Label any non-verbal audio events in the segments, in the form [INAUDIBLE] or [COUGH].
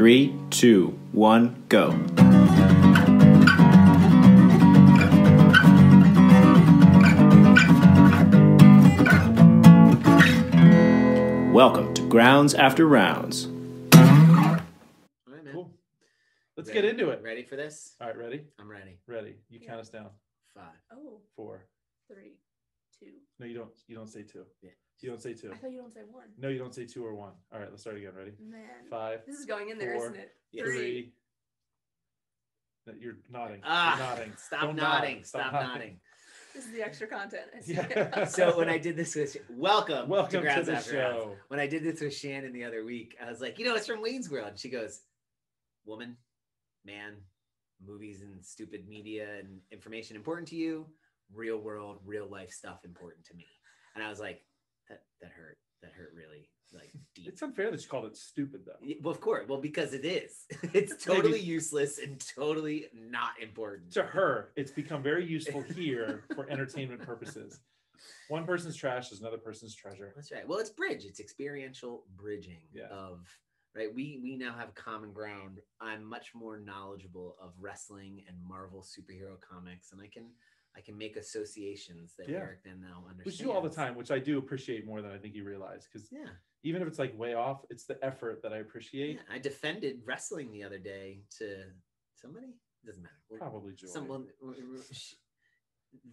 Three, two, one, go. Welcome to Grounds After Rounds. All right, man. Cool. Let's Ready- get into it. Ready for this? All right, ready? I'm ready. Ready. You Yeah. count us down. Five. Oh, Four. three, two. No, you don't. You don't say two. Yeah. You don't say two. I thought you don't say one. No, you don't say two or one. All right, let's start again. Ready? Man, Five, this is going in there, four, not it? Yes. three. You're nodding. Ah, You're nodding. stop Don't nod. nodding. Stop nodding. This is the extra content. [LAUGHS] Yeah. [LAUGHS] So when I did this with welcome, Welcome to Grounds the After Rounds. show. When I did this with Shannon the other week, I was like, you know, it's from Wayne's World. She goes, woman, man, movies and stupid media and information important to you, real world, real life stuff important to me. And I was like, that that hurt. That hurt really like [LAUGHS] deep. It's unfair that you called it stupid, though. Well, of course. Well, because it is. [LAUGHS] It's Maybe- totally useless and totally not important. To her, it's become very useful here for entertainment purposes. One person's trash is another person's treasure. That's right. Well, it's bridge. It's experiential bridging Yeah. of right. We we now have common ground. I'm much more knowledgeable of wrestling and Marvel superhero comics, and I can I can make associations that Yeah. Eric then now understands. Which you do all the time, which I do appreciate more than I think you realize. Because Yeah. even if it's like way off, it's the effort that I appreciate. yeah. I defended wrestling the other day to somebody. Doesn't matter. We'll- Probably Joy. Someone.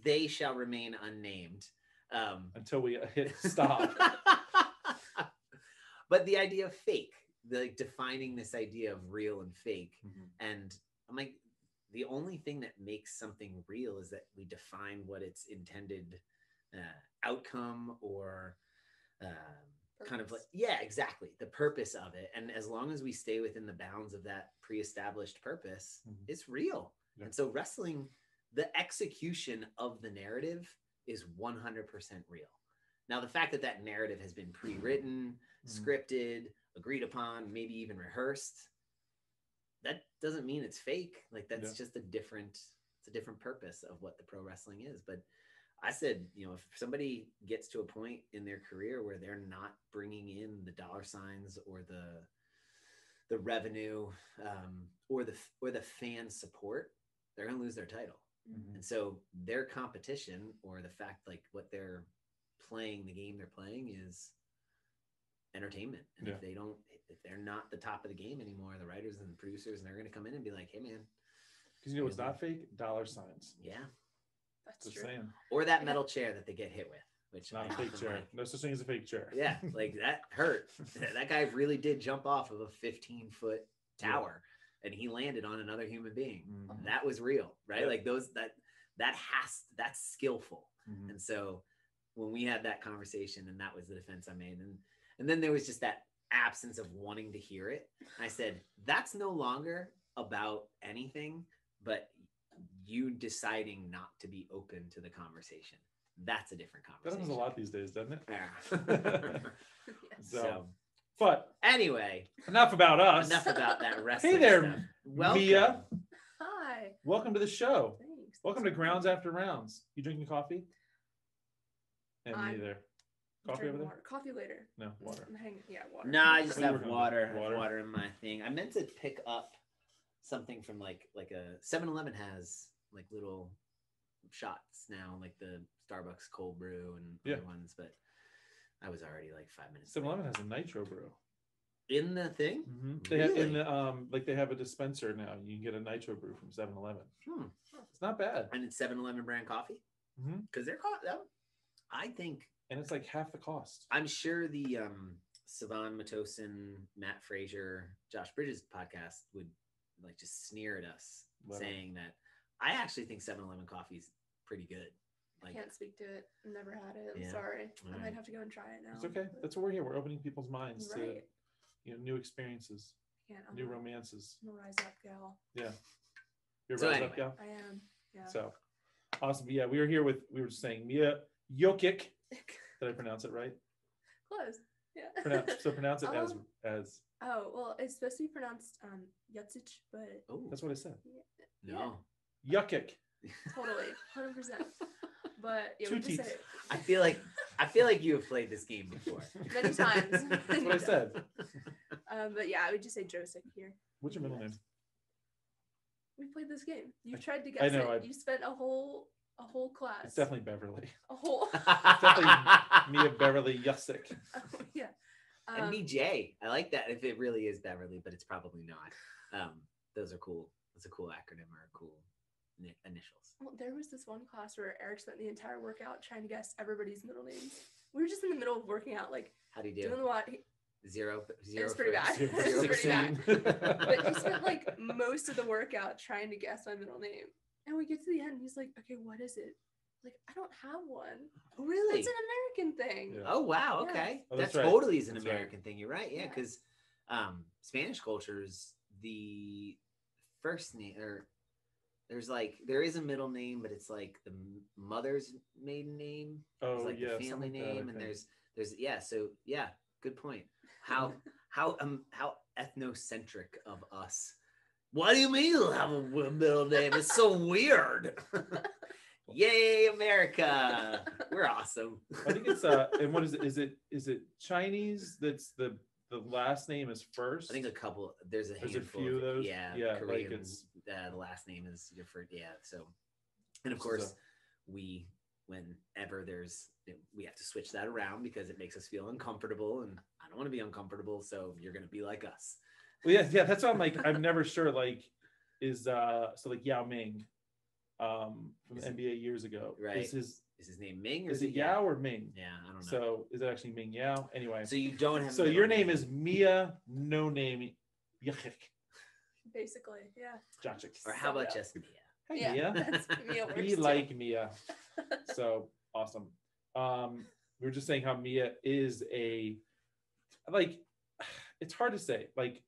They shall remain unnamed. Um, Until we [LAUGHS] hit stop. [LAUGHS] but the idea of fake, the, like defining this idea of real and fake, Mhm. and I'm like, the only thing that makes something real is that we define what its intended uh, outcome or um, kind of like, yeah, exactly, the purpose of it. And as long as we stay within the bounds of that pre-established purpose, Mhm. it's real. Yeah. And so wrestling, the execution of the narrative is 100% real. Now, the fact that that narrative has been pre-written, Mhm. scripted, agreed upon, maybe even rehearsed, that doesn't mean it's fake. Like that's Yeah. just a different, it's a different purpose of what the pro wrestling is. But I said, you know, if somebody gets to a point in their career where they're not bringing in the dollar signs or the the revenue um, or the or the fan support, they're gonna lose their title. Mhm. And so their competition or the fact like what they're playing, the game they're playing is entertainment. And Yeah. if they don't, they're not the top of the game anymore, the writers and the producers, and they're going to come in and be like, hey, man, Because you know what's not fake? Dollar signs. yeah. That's Just true. saying. Or that metal chair that they get hit with, which not a I fake [LAUGHS] chair. like. No such thing as a fake chair. Yeah, like that hurt. [LAUGHS] that guy really did jump off of a 15 foot Yeah. tower and he landed on another human being. Mhm. That was real, right? Yeah. Like those, that, that has, that's skillful. Mhm. And so when we had that conversation, and that was the defense I made, and and then there was just that absence of wanting to hear it. I said, that's no longer about anything, but you deciding not to be open to the conversation. That's a different conversation. That conversation. happens a lot these days, doesn't it? Yeah. [LAUGHS] [LAUGHS] So, so but anyway, enough about us. enough about that [LAUGHS] wrestling. there, stuff. Welcome. Mia. Hi. Welcome to the show. Thanks. Welcome to Grounds After Rounds. You drinking coffee? And me I'm either. I'm Coffee drinking over there? Water. Coffee later. No, water. I'm hanging. Yeah, water. No, I just What have working water. I have Water? water in my thing. I meant to pick up something from like like a 7-Eleven has like little shots now, like the Starbucks cold brew and Yeah. other ones, but I was already like five minutes. 7-Eleven has a nitro brew. in the thing. They have in the um like they have a dispenser now. You can get a nitro brew from 7 Eleven. Hmm. It's not bad. And it's 7-Eleven brand coffee Mhm. because they're caught. That, I think And it's like half the cost. I'm sure the um Sevan Matossian, Matt Fraser, Josh Bridges podcast would like just sneer at us Well. saying that I actually think 7-Eleven coffee is pretty good. I can't speak to it. I've never had it. I'm Yeah. sorry. I Alright. might have to go and try it now. It's okay. but- That's what we're here. We're opening people's minds to you know new experiences, Yeah, I'm new romances. I'm a rise up gal. Yeah. You're So right anyway. up, gal. I am. Yeah. So awesome. Yeah, we were here with we were just saying Mia Jocic. [LAUGHS] Did I pronounce it right? Close. Yeah. Pronounce, so pronounce it as Um, as oh well, it's supposed to be pronounced um Yutsic, but oh that's what I said. no. Yuckic. [LAUGHS] totally, hundred percent. But yeah, Two we just teeth. say it I feel like I feel like you have played this game before. many times. [LAUGHS] That's what I said. Um, but yeah, I would just say Joseph here. What's your middle name? We played this game. You I- tried to I guess know, it. I- You spent a whole a whole class. It's definitely Beverly. a whole. [LAUGHS] [LAUGHS] definitely Mia Beverly Yusick. oh, [LAUGHS] yeah. and Um, BJ. I like that if it really is Beverly, but it's probably not. Um, those are cool. That's a cool acronym or a cool ni- initials. Well, there was this one class where Eric spent the entire workout trying to guess everybody's middle names. We were just in the middle of working out, like How do you doing do? what. Zero. Zero. was pretty bad. Zero for It was pretty 16. But he spent like most of the workout trying to guess my middle name. And we get to the end, and he's like, "Okay, what is it?" Like, I don't have one. Oh, really? It's an American thing. Yeah. Oh wow, Yeah. okay. Oh, that's that's right. totally is an That's right. American thing. You're right. Yeah, Yeah. because um Spanish cultures, the first name or there's like there is a middle name, but it's like the mother's maiden name. Oh It's like yeah, the family something that, name, and there's there's yeah. So yeah, good point. How [LAUGHS] how um how ethnocentric of us. What do you mean you have a middle name? It's so weird. [LAUGHS] Yay, America! We're awesome. I think it's uh, and what is it? Is it is it Chinese? That's the the last name is first. I think a couple. There's a There's a handful. few of those? Yeah, Yeah, like it's- uh, the last name is different. Yeah. So, and of course, we whenever there's we have to switch that around because it makes us feel uncomfortable, and I don't want to be uncomfortable. So you're gonna be like us. Well, yeah, yeah. That's why I'm like, I'm never sure. Like, is uh, so like Yao Ming, um, from Is the it- NBA years ago. Right. Is his Is his name Ming or is it Yao or Ming? Yeah, I don't know. So is it actually Ming Yao? Anyway, So you don't have. so your name is Mia No Name Yachik Basically, yeah. Jachik. or how about Yeah. just Mia? Hey yeah, Mia. that's Mia [LAUGHS] works Be too. like Mia. [LAUGHS] So awesome. Um, we were just saying how Mia is a like [SIGHS] it's hard to say. Like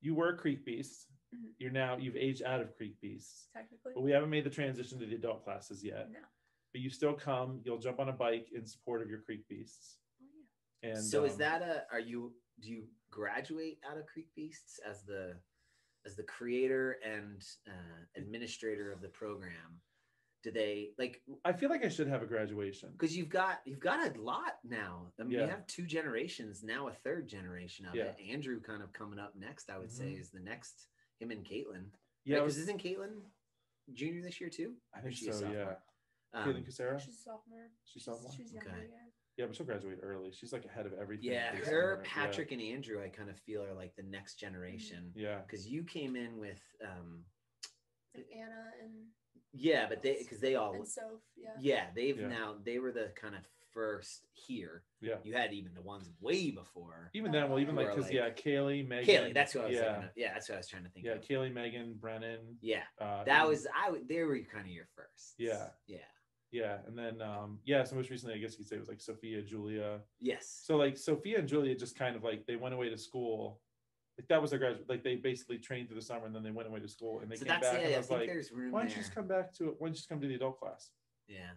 you were a Creek Beast. Mhm. You're now you've aged out of Creek Beasts. Technically, But we haven't made the transition to the adult classes yet. no. But you still come, you'll jump on a bike in support of your Creek Beasts. Oh, yeah. And so is um, that a? Are you? Do you graduate out of Creek Beasts as the as the creator and uh, administrator of the program? Do they like? I feel like I should have a graduation. Because you've got you've got a lot now. I mean, you have two generations now, a third generation of Yeah. it. Andrew kind of coming up next. I would say Mhm. is the next him and Caitlin. Yeah, because was- isn't Caitlin junior this year too? I Or think is she a so, yeah. sophomore? Caitlin Um, Casera? She's a sophomore. She's sophomore? She's younger, Okay. yeah. Yeah, but she'll graduate early. She's like ahead of everything. yeah, her, on yeah. Patrick, and Andrew, I kind of feel are like the next generation. Yeah. Because you came in with, um, Like Anna and yeah, but they because they all and Soph, yeah. Yeah, they've Yeah. now they were the kind of first here. Yeah. You had even the ones way before. Even then, well, even like because like- yeah, Kaylee, Megan. Kaylee, that's what I was yeah, thinking of. Yeah, that's what I was trying to think yeah, of. Kaylee, Megan, Brennan. Yeah, Uh, that even- was I. They were kind of your first. Yeah. yeah, yeah, and then um yeah, so most recently I guess you could say it was like Sophia, Julia. yes. So like Sophia and Julia just kind of like they went away to school. Like that was their graduate. Like they basically trained through the summer and then they went away to school and they so came back yeah. and I was like, why don't you just come back to it Why don't you just come to the adult class? yeah,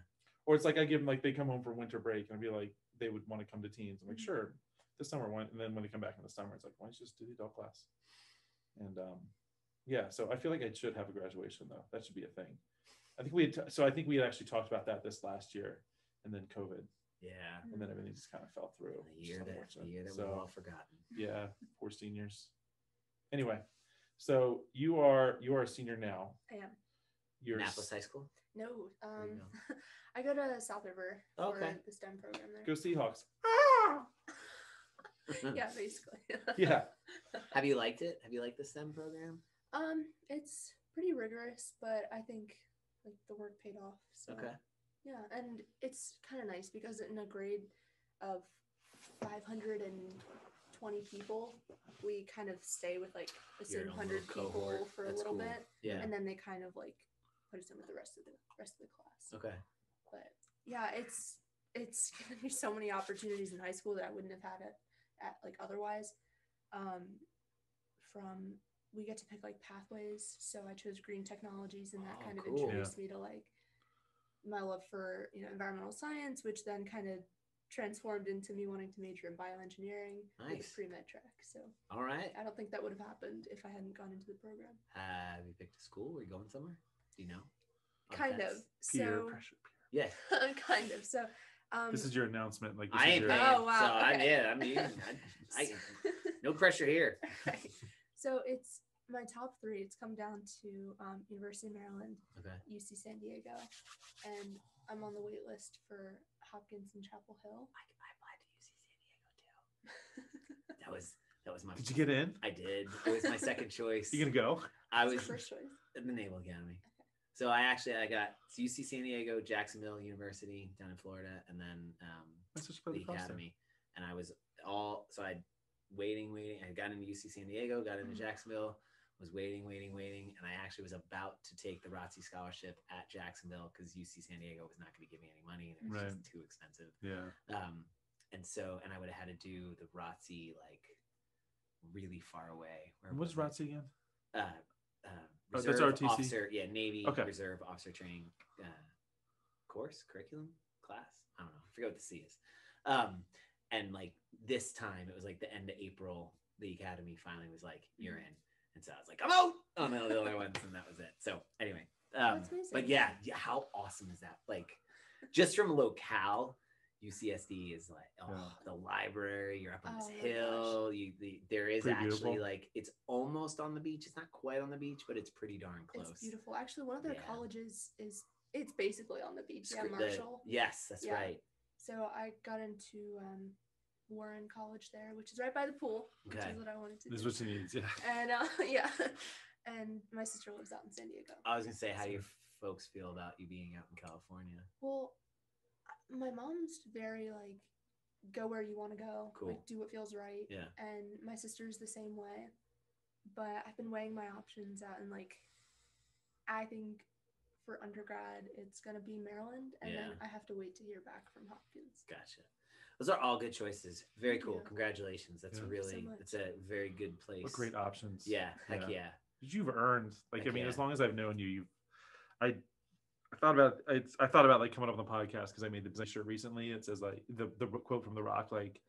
Or it's like I give them like they come home for winter break and I'd be like they would want to come to teens. I'm like Mm-hmm. sure this summer one and then when they come back in the summer it's like why don't you just do the adult class? And um yeah, so I feel like I should have a graduation though. That should be a thing. I think we had t- so I think we had actually talked about that this last year and then COVID yeah. and then everything just kind of fell through. The year that the year that So, we've all forgotten. yeah, poor seniors. Anyway, so you are you are a senior now. I am. You're s- Annapolis High School. No, Where you um, [LAUGHS] I go to South River for Okay. the STEM program there. go Seahawks. [LAUGHS] yeah, basically. [LAUGHS] Yeah, Have you liked it? Have you liked the STEM program? Um, it's pretty rigorous, but I think like the work paid off. So Okay. yeah, and it's kind of nice because in a grade of 520 people, we kind of stay with like the Your same own hundred little people cohort. for a That's little cool. bit, Yeah. and then they kind of like put us in with the rest of the rest of the class. Okay. But yeah, it's it's given me so many opportunities in high school that I wouldn't have had it at like otherwise. Um, from we get to pick like pathways, so I chose green technologies, and that Oh, kind of cool. introduced me to like my love for you know environmental science, which then kind of transformed into me wanting to major in bioengineering with Nice. a pre med track. So All right. I don't think that would have happened if I hadn't gone into the program. Have you picked a school? Are you going somewhere? Do you know? On kind fence? of. peer so pressure. Yeah. [LAUGHS] kind of. So um, This is your announcement. Like this I is ain't your, paying. Oh, wow, So I, okay. yeah, I mean, I, [LAUGHS] I, No pressure here. [LAUGHS] Right. So it's my top three. It's come down to um, University of Maryland, Okay. UC San Diego, and I'm on the wait list for Hopkins and Chapel Hill. I, I applied to UC San Diego too. [LAUGHS] That was that was my. Did you get in? I did. It was my second [LAUGHS] choice. You gonna go? I was your first choice. at the Naval Academy. So I actually I got UC San Diego, Jacksonville University down in Florida, and then um, That's such the better cost there. academy. And I was all so I waiting, waiting. I got into UC San Diego, got into Mhm. Jacksonville, was waiting, waiting, waiting, and I actually was about to take the ROTC scholarship at Jacksonville because UC San Diego was not going to give me any money and it was Right. just too expensive. Yeah. Um, and so and I would have had to do the ROTC like really far away. Where What's was? ROTC again? uh, uh, Oh, that's reserve ROTC? officer, yeah, Navy Okay. Reserve Officer Training uh, course, curriculum, class. I don't know. I forget what the C is. Um, and like this time, it was like the end of April. The academy finally was like, "You're Mm-hmm. in," and so I was like, "I'm out" on all the other ones, and that was it. So anyway, um, but yeah, yeah, how awesome is that? Like, just from locale. UCSD is like oh, Yeah. the library. You're up on this Oh my hill. You, the, there is Pretty actually beautiful. like it's almost on the beach. It's not quite on the beach, but it's pretty darn close. It's beautiful. Actually, one of their Yeah. colleges is it's basically on the beach. Yeah, Scre- the- Marshall. yes, that's Yeah. right. So I got into um, Warren College there, which is right by the pool, which Okay. is what I wanted to This is do. what she needs. Yeah. and uh, [LAUGHS] yeah, and my sister lives out in San Diego. I was gonna say, how do your folks feel about you being out in California? Well, my mom's very like, go where you want to go, Cool. like do what feels right, Yeah. and my sister's the same way. But I've been weighing my options out, and like, I think for undergrad it's gonna be Maryland, and then I have to wait to hear back from Hopkins. Gotcha. Those are all good choices. Very cool. you. Congratulations. That's Yeah. a Thank you so really, it's a very good place. What great options. Yeah. Heck Yeah. yeah. You've earned like I mean, yeah. as long as I've known you, you, I, I thought about I, I thought about like coming up on the podcast because I made the design shirt recently. It says like the the quote from The Rock like,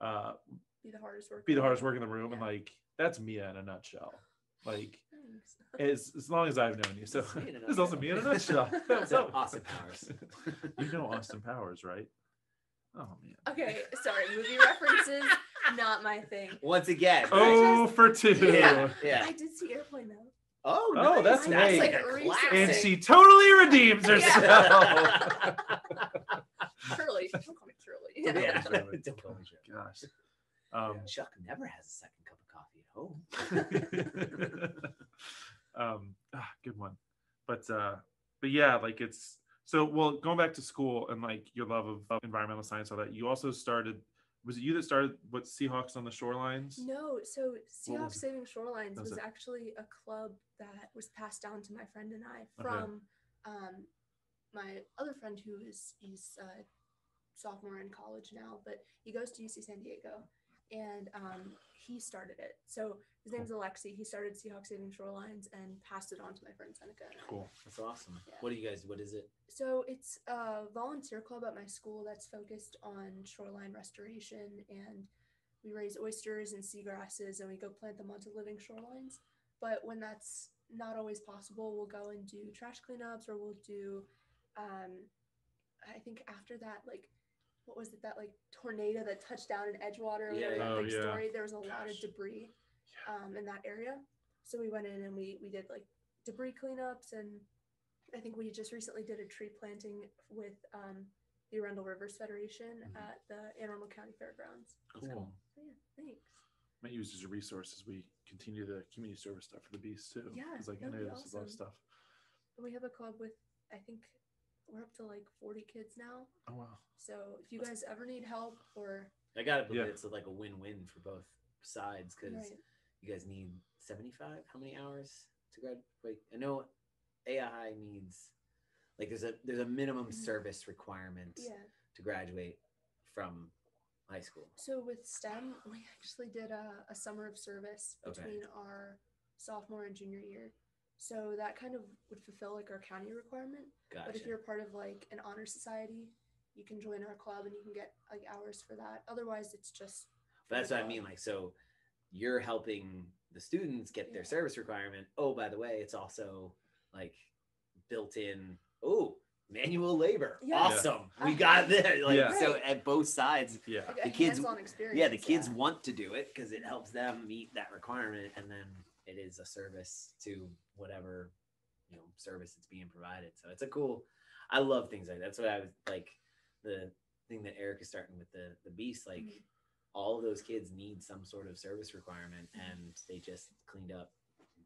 uh, Be the hardest work. be the hardest work in the room, and like that's Mia in a nutshell. Like [LAUGHS] as as long as I've known you, so That's me in a [LAUGHS] this is also nutshell. me in a nutshell. [LAUGHS] So, Austin Powers. you know Austin Powers, right? Oh man. Okay, sorry, movie references, not my thing. Once again. Oh, for two. Yeah. Yeah. I did see Airplane though. Oh, Oh, nice. that's that's right. like a Recently. And she totally redeems herself. [LAUGHS] Shirley, [LAUGHS] don't call me Shirley. yeah. Really. Don't call me Joe. Gosh. Um, Chuck never has a second cup of coffee at home. [LAUGHS] um ah, good one but uh but yeah like it's so well going back to school and like your love of, of environmental science all that you also started was it you that started what seahawks on the shorelines No, so Seahawks? Saving Shorelines Was was, actually a club that was passed down to my friend and I Okay. from um, my other friend who is he's a sophomore in college now, but he goes to UC San Diego, and um, he started it. So his name's Alexi. He started Seahawks Saving Shorelines and passed it on to my friend Seneca. cool That's awesome. Yeah. What do you guys, what is it? So it's a volunteer club at my school that's focused on shoreline restoration and we raise oysters and seagrasses and we go plant them onto living shorelines. But when that's not always possible, we'll go and do trash cleanups or we'll do um I think after that like what was it that like tornado that touched down in Edgewater Yeah, yeah, that big Oh, yeah. story there was a lot of Gosh. debris um in that area. So we went in and we we did like debris cleanups and I think we just recently did a tree planting with um, the Arundel Rivers Federation Mhm. at the Anne Arundel County Fairgrounds. That's Cool. So yeah, thanks. might use as a resource as we continue the community service stuff for the bees too Yeah, because like i know this is a lot of awesome. stuff We have a club with I think we're up to like 40 kids now. oh wow So if you guys ever need help or I got to believe Yeah. it's like a win-win for both sides because right, you guys need 75 how many hours to graduate i know ai needs like there's a there's a minimum Mhm. service requirement yeah. to graduate from high school So with STEM, we actually did a, a summer of service Okay. between our sophomore and junior year. So that kind of would fulfill like our county requirement. gotcha But if you're part of like an honor society, you can join our club and you can get like hours for that. Otherwise, it's just. But that's what i mean like so you're helping the students get their service requirement oh by the way it's also like built in oh manual labor. Yeah. Awesome. We got there. Like Yeah. so at both sides. Yeah. The kids- experience. Yeah, the kids yeah. want to do it because it helps them meet that requirement and then it is a service to whatever you know service it's being provided. So it's a cool I love things like that. That's what I was like the thing that Eric is starting with the the beast, like Mhm. all of those kids need some sort of service requirement Mhm. and they just cleaned up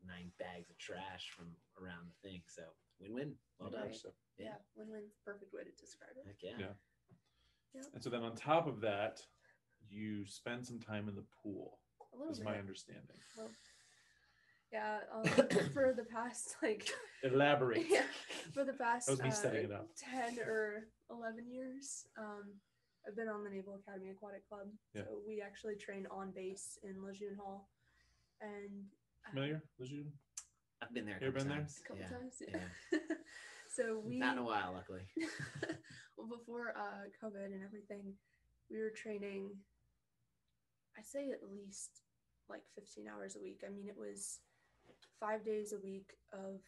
nine bags of trash from around the thing. So win-win. Well done. Right. So- Yeah, win-win's the perfect way to describe it. Heck yeah. Yeah. And so then on top of that, you spend some time in the pool, A little is bit. my understanding. Well, yeah, um, [COUGHS] for the past like [LAUGHS] Elaborate. [LAUGHS] yeah, for the past That was me uh, setting it up. ten or eleven years, um, I've been on the Naval Academy Aquatic Club. Yeah. So we actually train on base in Lejeune Hall, and Familiar? Lejeune? I've been there You ever couple been there? a couple yeah. times. yeah. Yeah. [LAUGHS] so we Not in a while, luckily. well, before uh, COVID and everything, we were training. I'd say at least like 15 hours a week. I mean, it was five days a week of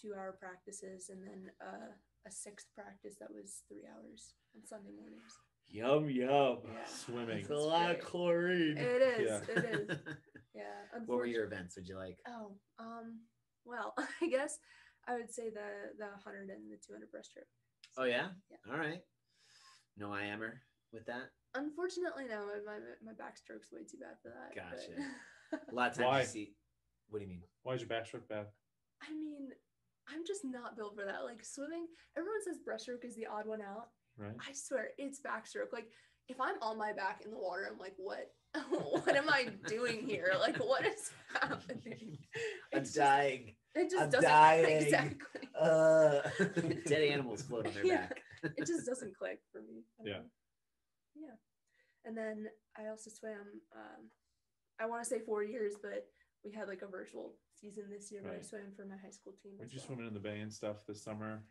two-hour practices, and then uh, a sixth practice that was three hours on Sunday mornings. Yum yum. Yeah. Swimming. It's a lot of chlorine. It is. Yeah. It is. [LAUGHS] Yeah. what were your events? Would you like? Oh, um, well, [LAUGHS] I guess I would say the the 100 and the 200 breaststroke. Oh yeah. Yeah. All right. No I IMer with that. Unfortunately, no. My my backstroke's way too bad for that. but- Gotcha. [LAUGHS] A lot of times Why? you see. What do you mean? Why is your backstroke bad? I mean, I'm just not built for that. Like swimming, everyone says breaststroke is the odd one out. Right? I swear, it's backstroke. Like if I'm on my back in the water, I'm like, what? [LAUGHS] what am I doing here? Like what is happening? [LAUGHS] I'm It's just- dying. It just I'm doesn't [LAUGHS] dying. exactly. Uh, dead animals float on their Yeah. back. it just doesn't click for me. I Yeah. know. Yeah. And then I also swam. Um, I want to say four years, but we had like a virtual season this year where I Right. swam for my high school team. Weren't as you well. swimming in the bay and stuff this summer?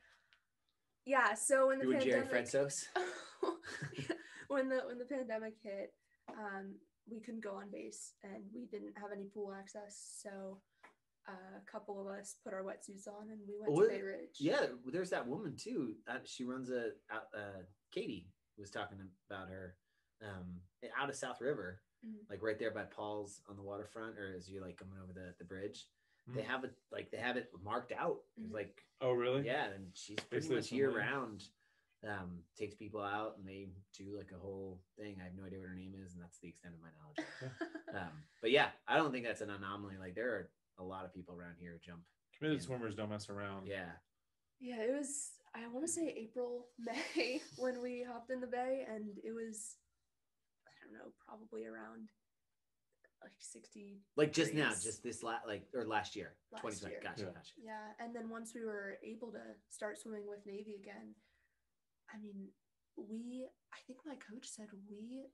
Yeah. So when the You were Jerry pandemic, Fransos. [LAUGHS] when the when the pandemic hit, um, we couldn't go on base and we didn't have any pool access. So uh, a couple of us put our wetsuits on and we went What- to Bay Ridge. Yeah, there's that woman too. Uh, she runs a. out- Uh, Katie was talking about her um, out of South River. Like right there by Paul's on the waterfront, or as you like coming over the the bridge. They Mhm. have it like they have it marked out. It's Mhm. like Oh, really? yeah, and she's pretty Basically much year like- round. Um, takes people out and they do like a whole thing. I have no idea what her name is, and that's the extent of my knowledge. [LAUGHS] um, but yeah, I don't think that's an anomaly. Like there are a lot of people around here who jump. Committed Yeah. swimmers don't mess around. Yeah, Yeah, it was. I want to say April, [LAUGHS] May when we hopped in the bay, and it was, I don't know, probably around like sixty. like just now, just this last like or last year, Last 2020. year. Gotcha, Yeah. gotcha. Yeah, and then once we were able to start swimming with Navy again, I mean, we. I think my coach said we.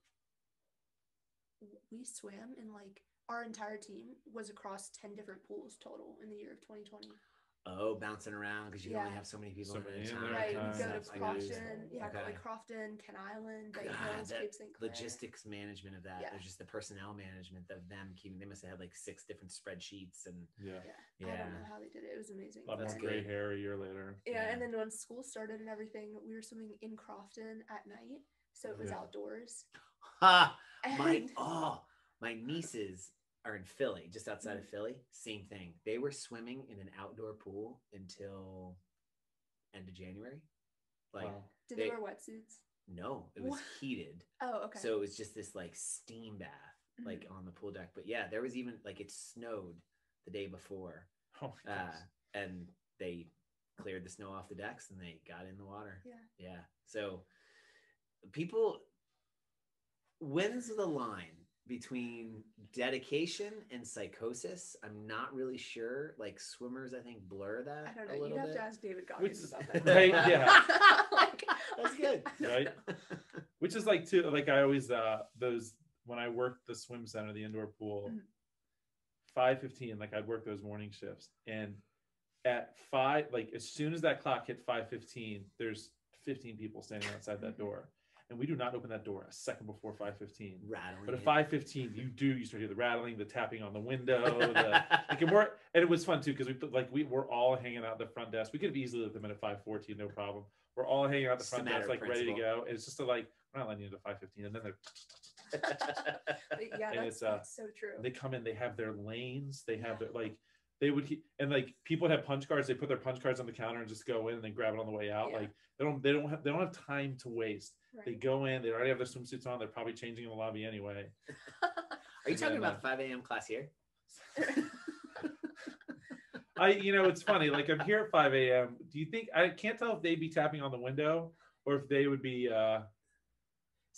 We swam in like our entire team was across ten different pools total in the year of 2020. Oh, bouncing around because you can only have so many people So at many time. there Right, at we times. go to I got. Crofton, yeah, Okay. like Crofton, Kent Island, Bay God, Hills, Cape St. Clair. logistics management of that. Yeah. There's just the personnel management of them keeping. They must have had like six different spreadsheets and Yeah. Yeah, I don't know how they did it. It was amazing. A lot That's more gray hair a year later. Yeah, Yeah. and then when school started and everything, we were swimming in Crofton at night, so it was Yeah. outdoors. [LAUGHS] Ha! And My oh, my nieces are in Philly, just outside of Mm-hmm. Philly. Same thing. They were swimming in an outdoor pool until end of January. Like Wow. did they, they- wear wetsuits? no, it was What? heated. Oh, okay. So it was just this like steam bath, like Mhm. on the pool deck. But yeah, there was even like it snowed the day before, [LAUGHS] Oh uh, and they cleared the snow off the decks and they got in the water. yeah. Yeah. So people, when's the line between dedication and psychosis? I'm not really sure. Like swimmers, I think blur that I don't a know. You'd little have bit. to ask David Which Goggins is- about that. [LAUGHS] Right, yeah. [LAUGHS] like, That's good. [LAUGHS] I don't Right? know. Which is like too like I always uh those when I worked the swim center, the indoor pool, Mhm. five fifteen, like I'd work those morning shifts. And at five, like as soon as that clock hit five fifteen, there's fifteen people standing outside that Mhm. door. And we do not open that door a second before 5:15. Rattling. But at 5:15, you do you start to hear the rattling, the tapping on the window, the [LAUGHS] like and we're and it was fun too because we put like we were all hanging out at the front desk. We could have easily left them in at 5:14, no problem. We're all hanging out at the front desk, of like ready to go. And it's just a, like we're not letting you into 5:15, and then they're [LAUGHS] yeah, And that's, it's, uh, that's so true. they come in, they have their lanes, they have their like they would and like people would have punch cards. They put their punch cards on the counter and just go in and then grab it on the way out. Yeah. Like they don't they don't have they don't have time to waste. They go in, they already have their swimsuits on. They're probably changing in the lobby anyway. [LAUGHS] Are you And talking then, about uh, 5 a.m. class here? [LAUGHS] I, you know, it's funny. Like I'm here at 5 a.m. Do you think I can't tell if they'd be tapping on the window or if they would be? uh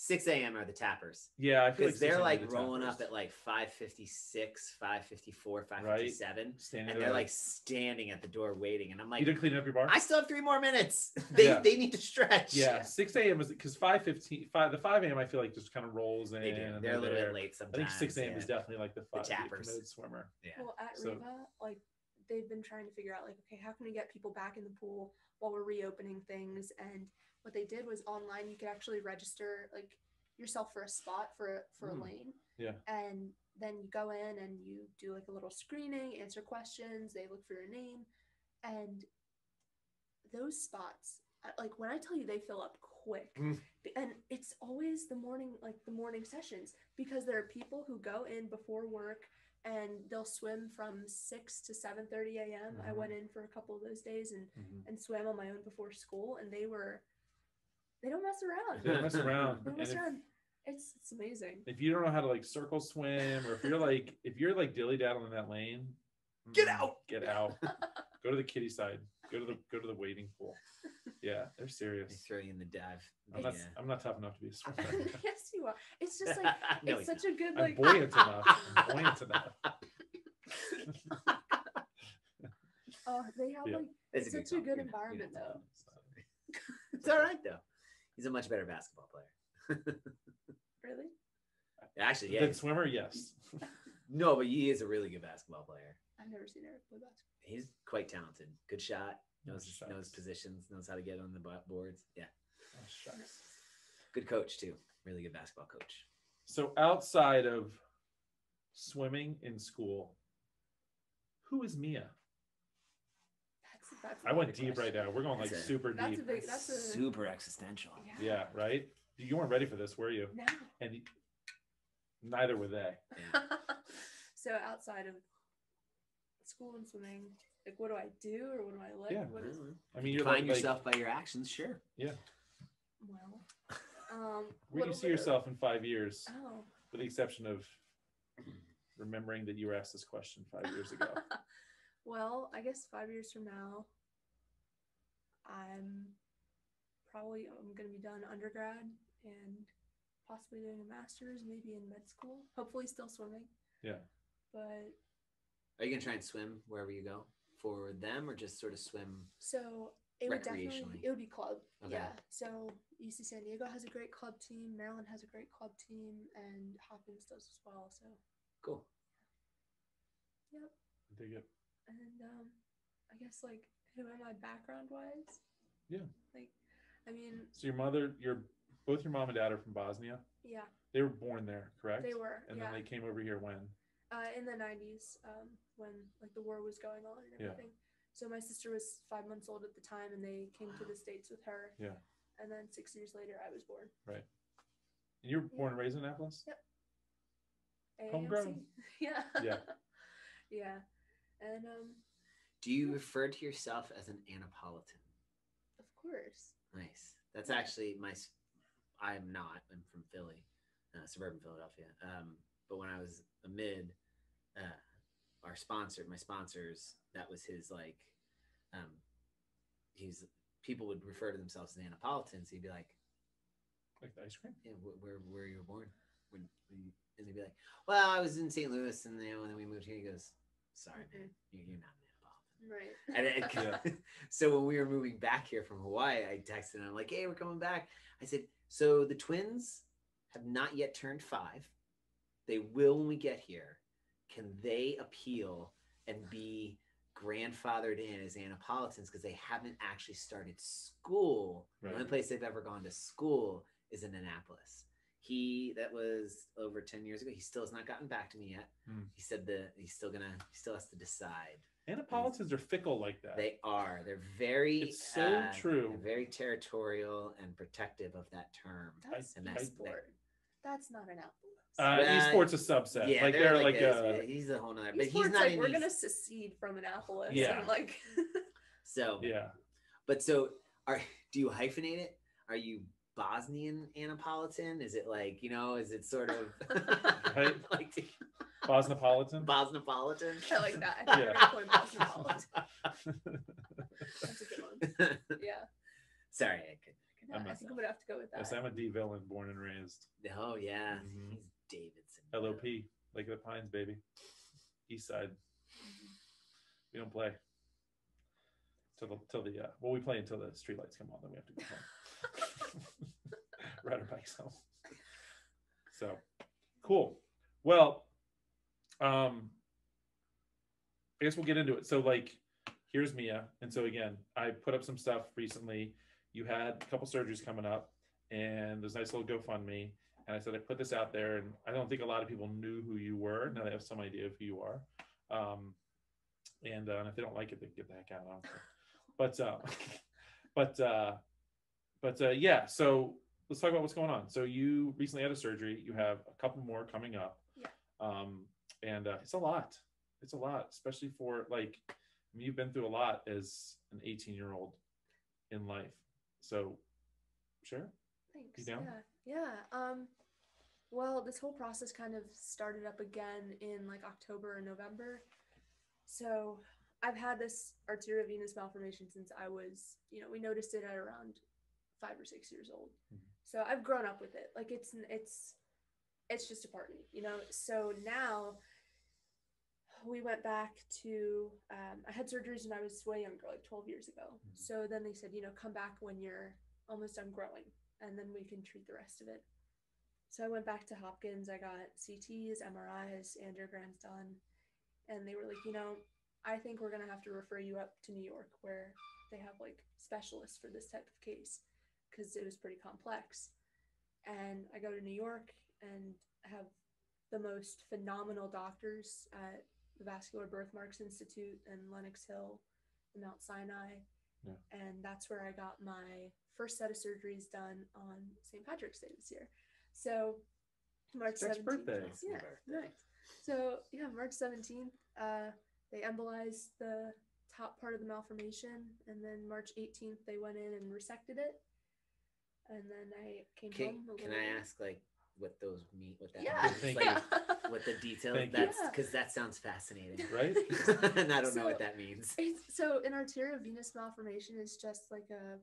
6 a.m. are the tappers. Yeah, I feel like Because they're like the rolling tappers. up at like 556, 554, Right. 557. standing And they're like standing at the door waiting. And I'm like, you like, didn't clean up your bar. I still have three more minutes. [LAUGHS] They, Yeah. they need to stretch. yeah, 6 a.m. is because 5:15, 5 the 5 a.m. I feel like just kind of rolls in. They do. and They're a little there. bit late sometimes. I think 6 a.m. is definitely like the, five, the tappers. committed swimmer. Yeah. Well, at So- Riva, like they've been trying to figure out, like, okay, how can we get people back in the pool while we're reopening things? And what they did was online, you could actually register like yourself for a spot for a- for Mm. a lane. Yeah. And then you go in and you do like a little screening, answer questions. They look for your name, and those spots, like when I tell you they fill up quick, Mm. and it's always the morning, like the morning sessions, because there are people who go in before work and they'll swim from 6 to 7.30 a.m i Mhm. went in for a couple of those days and, Mhm. and swam on my own before school and they were they don't mess around They don't mess [LAUGHS] around. they don't And mess if- around it's it's amazing if you don't know how to like circle swim or if you're like [LAUGHS] if you're like dilly daddling in that lane Get mm, out! get out go to the kiddie side go to the go to the waiting pool yeah they're They serious throw you in the dive. i'm not uh, i'm not tough enough to be a swimmer [LAUGHS] yes you are it's just like No, it's he's such a good like. i'm like buoyant enough i'm buoyant enough oh they have Yeah. like It's It's such a comp. good You're environment, not though. it's all right though. He's a much better basketball player. [LAUGHS] really Actually, yeah. Good swimmer yes [LAUGHS] No, but he is a really good basketball player. i've never seen eric play basketball He's quite talented. Good shot. Knows Oh, his, knows positions. Knows how to get on the boards. Yeah. Oh, shucks. Good coach too. Really good basketball coach. so outside of swimming in school who is mia that's that's i a went big deep right now we're going like That's a- super that's a deep big that's a Super existential. yeah right you weren't ready for this were you no and y- neither were they [LAUGHS] so outside of school and swimming, like what do I do or what do I like? Yeah. What is i mean you're Define like, yourself by your actions, sure. Yeah. Well? Um, where do you see bit of- yourself in five years Oh, with the exception of remembering that you were asked this question five years ago [LAUGHS] well, I guess five years from now, I'm probably I'm gonna be done undergrad and possibly doing a master's, maybe in med school. Hopefully, still swimming. Yeah. But Are you gonna try and swim wherever you go for them, or just sort of swim? So it would definitely Recreationally. it would be club. Okay. Yeah. So UC San Diego has a great club team. Maryland has a great club team, and Hopkins does as well. So Cool. yep. Dig it. And um, I guess like who am I background wise? Yeah. Like, I mean, So your mother, your both your mom and dad are from Bosnia. yeah, They were born there, correct? they were. And yeah. then they came over here when? uh, in the 90s um, when like the war was going on and everything. Yeah. So my sister was five months old at the time, and they came to the [SIGHS] states with her. Yeah. And then six years later, I was born. Right. And you were born and raised in Annapolis? Homegrown. [LAUGHS] Yeah. Yeah. [LAUGHS] yeah. And um, Do you refer to yourself as an Annapolitan? of course. Nice. That's actually my. I'm not. I'm from Philly, uh, suburban Philadelphia. Um, but when I was a mid, uh, our sponsor, my sponsors, that was his like. Um, he's people would refer to themselves as Annapolitans. He'd be like, Like the ice cream? yeah, wh- where where you were born? When, when you, and they'd be like, well, I was in St. Louis, and then when we moved here, he goes, sorry, man, mm-hmm. you- you're not an Annapolitan. Right. [LAUGHS] And it, [LAUGHS] [LAUGHS] so when we were moving back here from Hawaii, I texted him, I'm like, hey, we're coming back. I said, so the twins have not yet turned five. They will when we get here. Can they appeal and be grandfathered in as Annapolitans because they haven't actually started school? The only place they've ever gone to school is in Annapolis. He that was over 10 years ago. He still has not gotten back to me yet. Hmm. He said that he's still gonna he still has to decide. and Annapolitans are fickle like that. They are. They're very It's so uh, true. very territorial and protective of that term. That's and that's- sport. That's not an Apple. uh, Well, esports a subset. Yeah, like they're, like, this. uh, Yeah, he's a whole nother. But Esports, he's not like we're these- gonna secede from Annapolis. Yeah. And [LAUGHS] like [LAUGHS] So yeah. But so, are do you hyphenate it? Are you Bosnian Annapolitan? Is it like you know? Is it sort of [LAUGHS] Right. [LAUGHS] like Bosnopolitan. Bosnopolitan? I like that. [LAUGHS] Yeah. We're gonna point Boston College. That's a good one. Yeah. Sorry, I could. Yeah, I'm I not- think I'm gonna have to go with that. yes, I'm a D villain, born and raised. Oh yeah, Mhm. he's Davidson. LOP, Lake of the Pines, baby. East side. We don't play till the till the uh, well, we play until the streetlights come on. Then we have to go home. [LAUGHS] Bikes home. So cool. Well, um, I guess we'll get into it. So like, here's Mia, and so again, I put up some stuff recently. You had a couple surgeries coming up, and there's a nice little GoFundMe. And I said I put this out there, and I don't think a lot of people knew who you were. Now they have some idea of who you are. Um, and, uh, and if they don't like it, they get the heck out. I care. But uh, [LAUGHS] but uh, but uh, yeah. So let's talk about what's going on. So you recently had a surgery. You have a couple more coming up. Yeah. Um, and uh, it's a lot. It's a lot, especially for like I mean, you've been through a lot as an 18 year old in life. So sure. Thanks. Yeah. Yeah. Um, well, this whole process kind of started up again in like October or November. So I've had this arteriovenous malformation since I was, you know, we noticed it at around five or six years old. Mhm. So I've grown up with it. Like it's it's it's just a part of me, you know. So now we went back to um, I had surgeries when I was way younger, like 12 years ago. Mhm. So then they said, you know, come back when you're almost done growing, and then we can treat the rest of it. So I went back to Hopkins. I got CTs, MRIs, angiograms done, and they were like, you know, I think we're gonna have to refer you up to New York, where they have like specialists for this type of case, because it was pretty complex. And I go to New York and have the most phenomenal doctors at the Vascular Birthmarks Institute and Lenox Hill and Mount Sinai. Yeah. And that's where I got my first set of surgeries done on St. Patrick's Day this year. So March Jack's 17th. birthday. Yeah, Birthday. nice. So yeah, March 17th, uh, they embolized the top part of the malformation, and then March 18th they went in and resected it. And then I came Can, home. can I ask like what those mean? What that Yeah. means? Thank like, yeah. What the details? Thank. That's because that sounds fascinating. [LAUGHS] Right? [LAUGHS] and I don't know what that means. So an arteriovenous malformation is just like a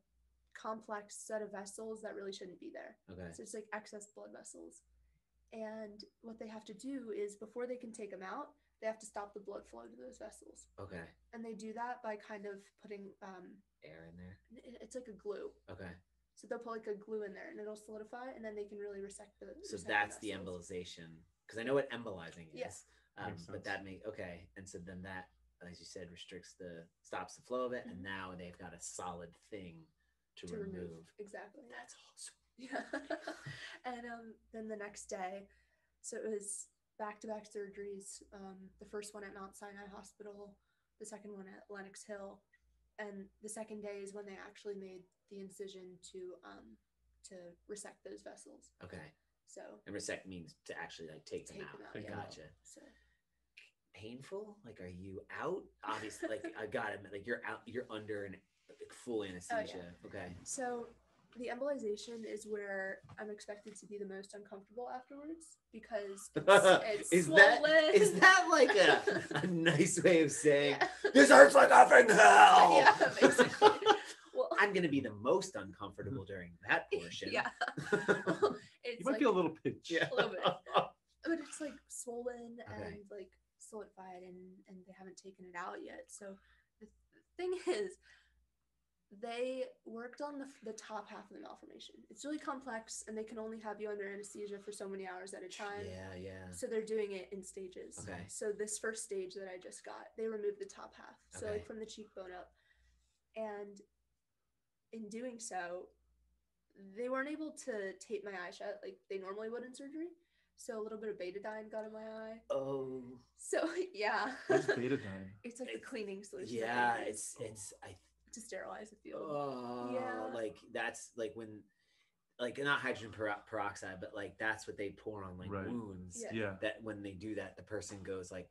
complex set of vessels that really shouldn't be there. Okay. So it's like excess blood vessels. And what they have to do is before they can take them out, they have to stop the blood flow to those vessels. Okay. And they do that by kind of putting um Air in there. it's like a glue. Okay. So they'll put like a glue in there and it'll solidify and then they can really resect the So resect that's the vessels. embolization. Because I know what embolizing is. Yes. Um, but that make okay. And so then that, as you said, restricts the stops the flow of it, and Mhm. now they've got a solid thing to, to remove. remove. Exactly. That's awesome. Yeah. [LAUGHS] and um, then the next day, so it was back to back surgeries. Um, the first one at Mount Sinai Hospital, the second one at Lenox Hill. And the second day is when they actually made the incision to um, to resect those vessels. Okay. So And resect means to actually like take, them out. them out, yeah. Gotcha. so Painful? Like, are you out? Obviously, like I got it. Like you're out. You're under an like, full anesthesia. Okay. so the embolization is where I'm expected to be the most uncomfortable afterwards because [LAUGHS] it's, it's is that swollen. is that like a, a nice way of saying Yeah. [LAUGHS] this hurts like effing hell? Yeah, basically. [LAUGHS] I'm gonna be the mm-hmm. most uncomfortable mm-hmm. during that [LAUGHS] portion. [LAUGHS] yeah. Well, You might like, be a little pinch. Yeah. A little bit. [LAUGHS] but it's like swollen Okay. and like solidified and and they haven't taken it out yet so the, the thing is they worked on the, the top half of the malformation it's really complex and they can only have you under anesthesia for so many hours at a time Yeah, yeah. so they're doing it in stages Okay. so this first stage that i just got they removed the top half so Okay. like from the cheekbone up and in doing so they weren't able to tape my eye shut like they normally would in surgery. So a little bit of betadine got in my eye. Oh, So [LAUGHS] yeah, What's [LAUGHS] betadine? it's like the It's- cleaning solution. yeah. It's it's I to sterilize the field. Oh, Yeah. like that's like when, like not hydrogen per- peroxide, but like that's what they pour on like Right. wounds. Yeah. Yeah. That when they do that, the person goes like,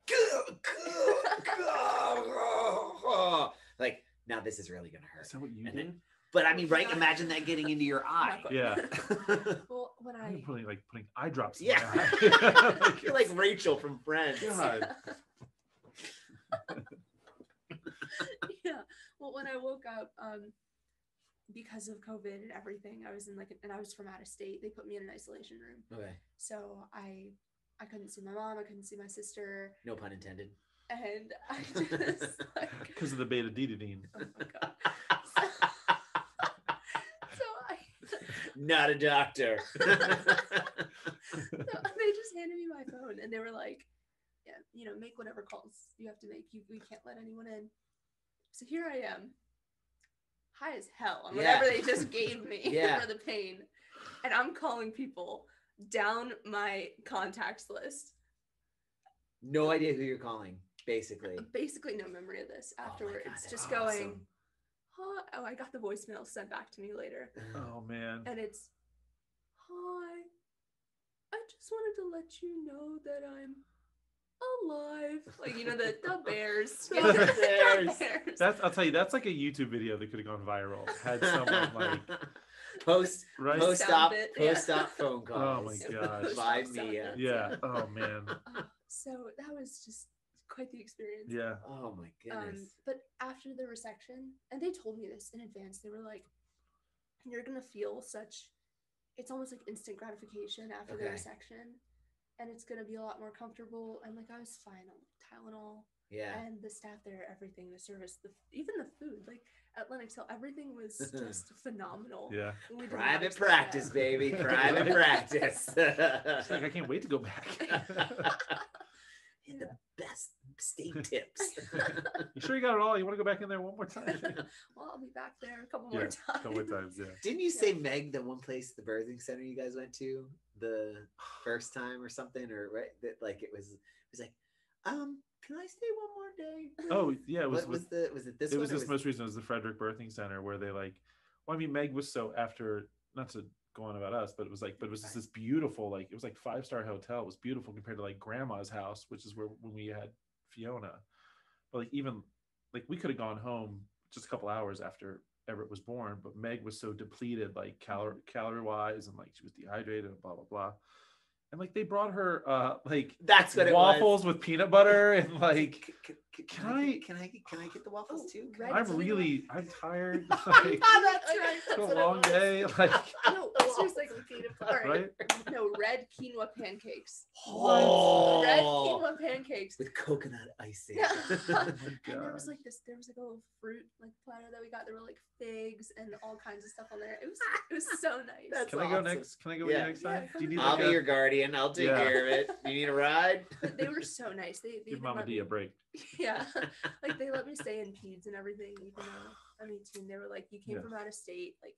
like now this is really gonna Is hurt. that what you And then- did? But I mean, right? Imagine that getting into your [LAUGHS] eye. Yeah. [LAUGHS] well, when I I'm putting like putting eye drops. in Yeah. my eye. [LAUGHS] Like, You're like Rachel from Friends. God. yeah. Well, when I woke up, um, because of COVID and everything, I was in like, and I was from out of state. They put me in an isolation room, Okay, so I, I couldn't see my mom. I couldn't see my sister, no pun intended. and I just like, Because of the beta betadine. oh my god. So I, Not a doctor. [LAUGHS] [LAUGHS] so [LAUGHS] they just handed me my phone, and they were like, yeah, you know, make whatever calls you have to make. You, we can't let anyone in. So here I am, high as hell on Yeah. whatever they just gave me Yeah. for the pain. And I'm calling people down my contacts list. no idea who you're calling, basically. Basically, no memory of this Oh afterwards. God, that's just going, awesome. huh? Oh, I got the voicemail sent back to me later. Oh man. And it's, hi. I just wanted to let you know that I'm alive. Like, you know, the, the [LAUGHS] bears. The Yeah, [LAUGHS] the bears. bears. That's I'll tell you, that's like a YouTube video that could have gone viral. Had someone like [LAUGHS] post right? Post- post op Sound bit, yeah. post op phone calls. Oh my gosh. By so sad. Mia. Yeah. Oh man. Uh, so that was just quite the experience. Yeah. Oh my Um, goodness. but after the resection, and they told me this in advance, they were like, "You're gonna feel such, it's almost like instant gratification after the Okay. resection, and it's gonna be a lot more comfortable." And like I was fine on Tylenol, yeah. and the staff there, everything, the service, the even the food, like at Lenox Hill, everything was [LAUGHS] just phenomenal. Yeah. We did not Private expect practice, that. baby. [LAUGHS] Private [LAUGHS] practice. It's like I can't wait to go back. The best steak tips. [LAUGHS] you sure you got it all? You want to go back in there one more time? [LAUGHS] well, I'll be back there a couple yeah. more A times. couple more times. Yeah. Didn't you say Meg the one place the birthing center you guys went to the [SIGHS] first time or something or right that like it was it was like um can I stay one more day? Oh yeah, it was. what with- was the was it this it one was or this most recent. It was the Frederick Birthing Center where they like. Well, I mean, Meg was so after not to go on about us, but it was like, but it was just this beautiful, like it was like five star hotel. It was beautiful compared to like Grandma's house, which is where when we had Fiona. But like even like we could have gone home just a couple hours after Everett was born, but Meg was so depleted, like calorie mm-hmm. calorie wise, and like she was dehydrated and blah blah blah. And like they brought her uh like That's what it was. waffles with peanut butter and [LAUGHS] like Can, can, Can I, I- can I get can I get the waffles Oh, too? red I'm quinoa. really [LAUGHS] I'm tired. Oh, [LAUGHS] Like, that's Like, right. it's That's a what it long day. Like No, seriously, all right. right? No, red quinoa pancakes. Oh, Red quinoa pancakes. with coconut icing. Yeah. my and there was like this, there was like a little fruit like platter that we got. There were like figs and all kinds of stuff on there. It was it was so nice. That's Can I go next? Can I go Yeah. next time? Yeah, Do you need I'll like be a, your guardian. I'll take Yeah. care of it. You need a ride? [LAUGHS] They were so nice. They, they give even Mama let D me, a break? [LAUGHS] yeah, [LAUGHS] like they let me stay in peds and everything. Even though I'm 18, they were like, you came Yeah. from out of state, like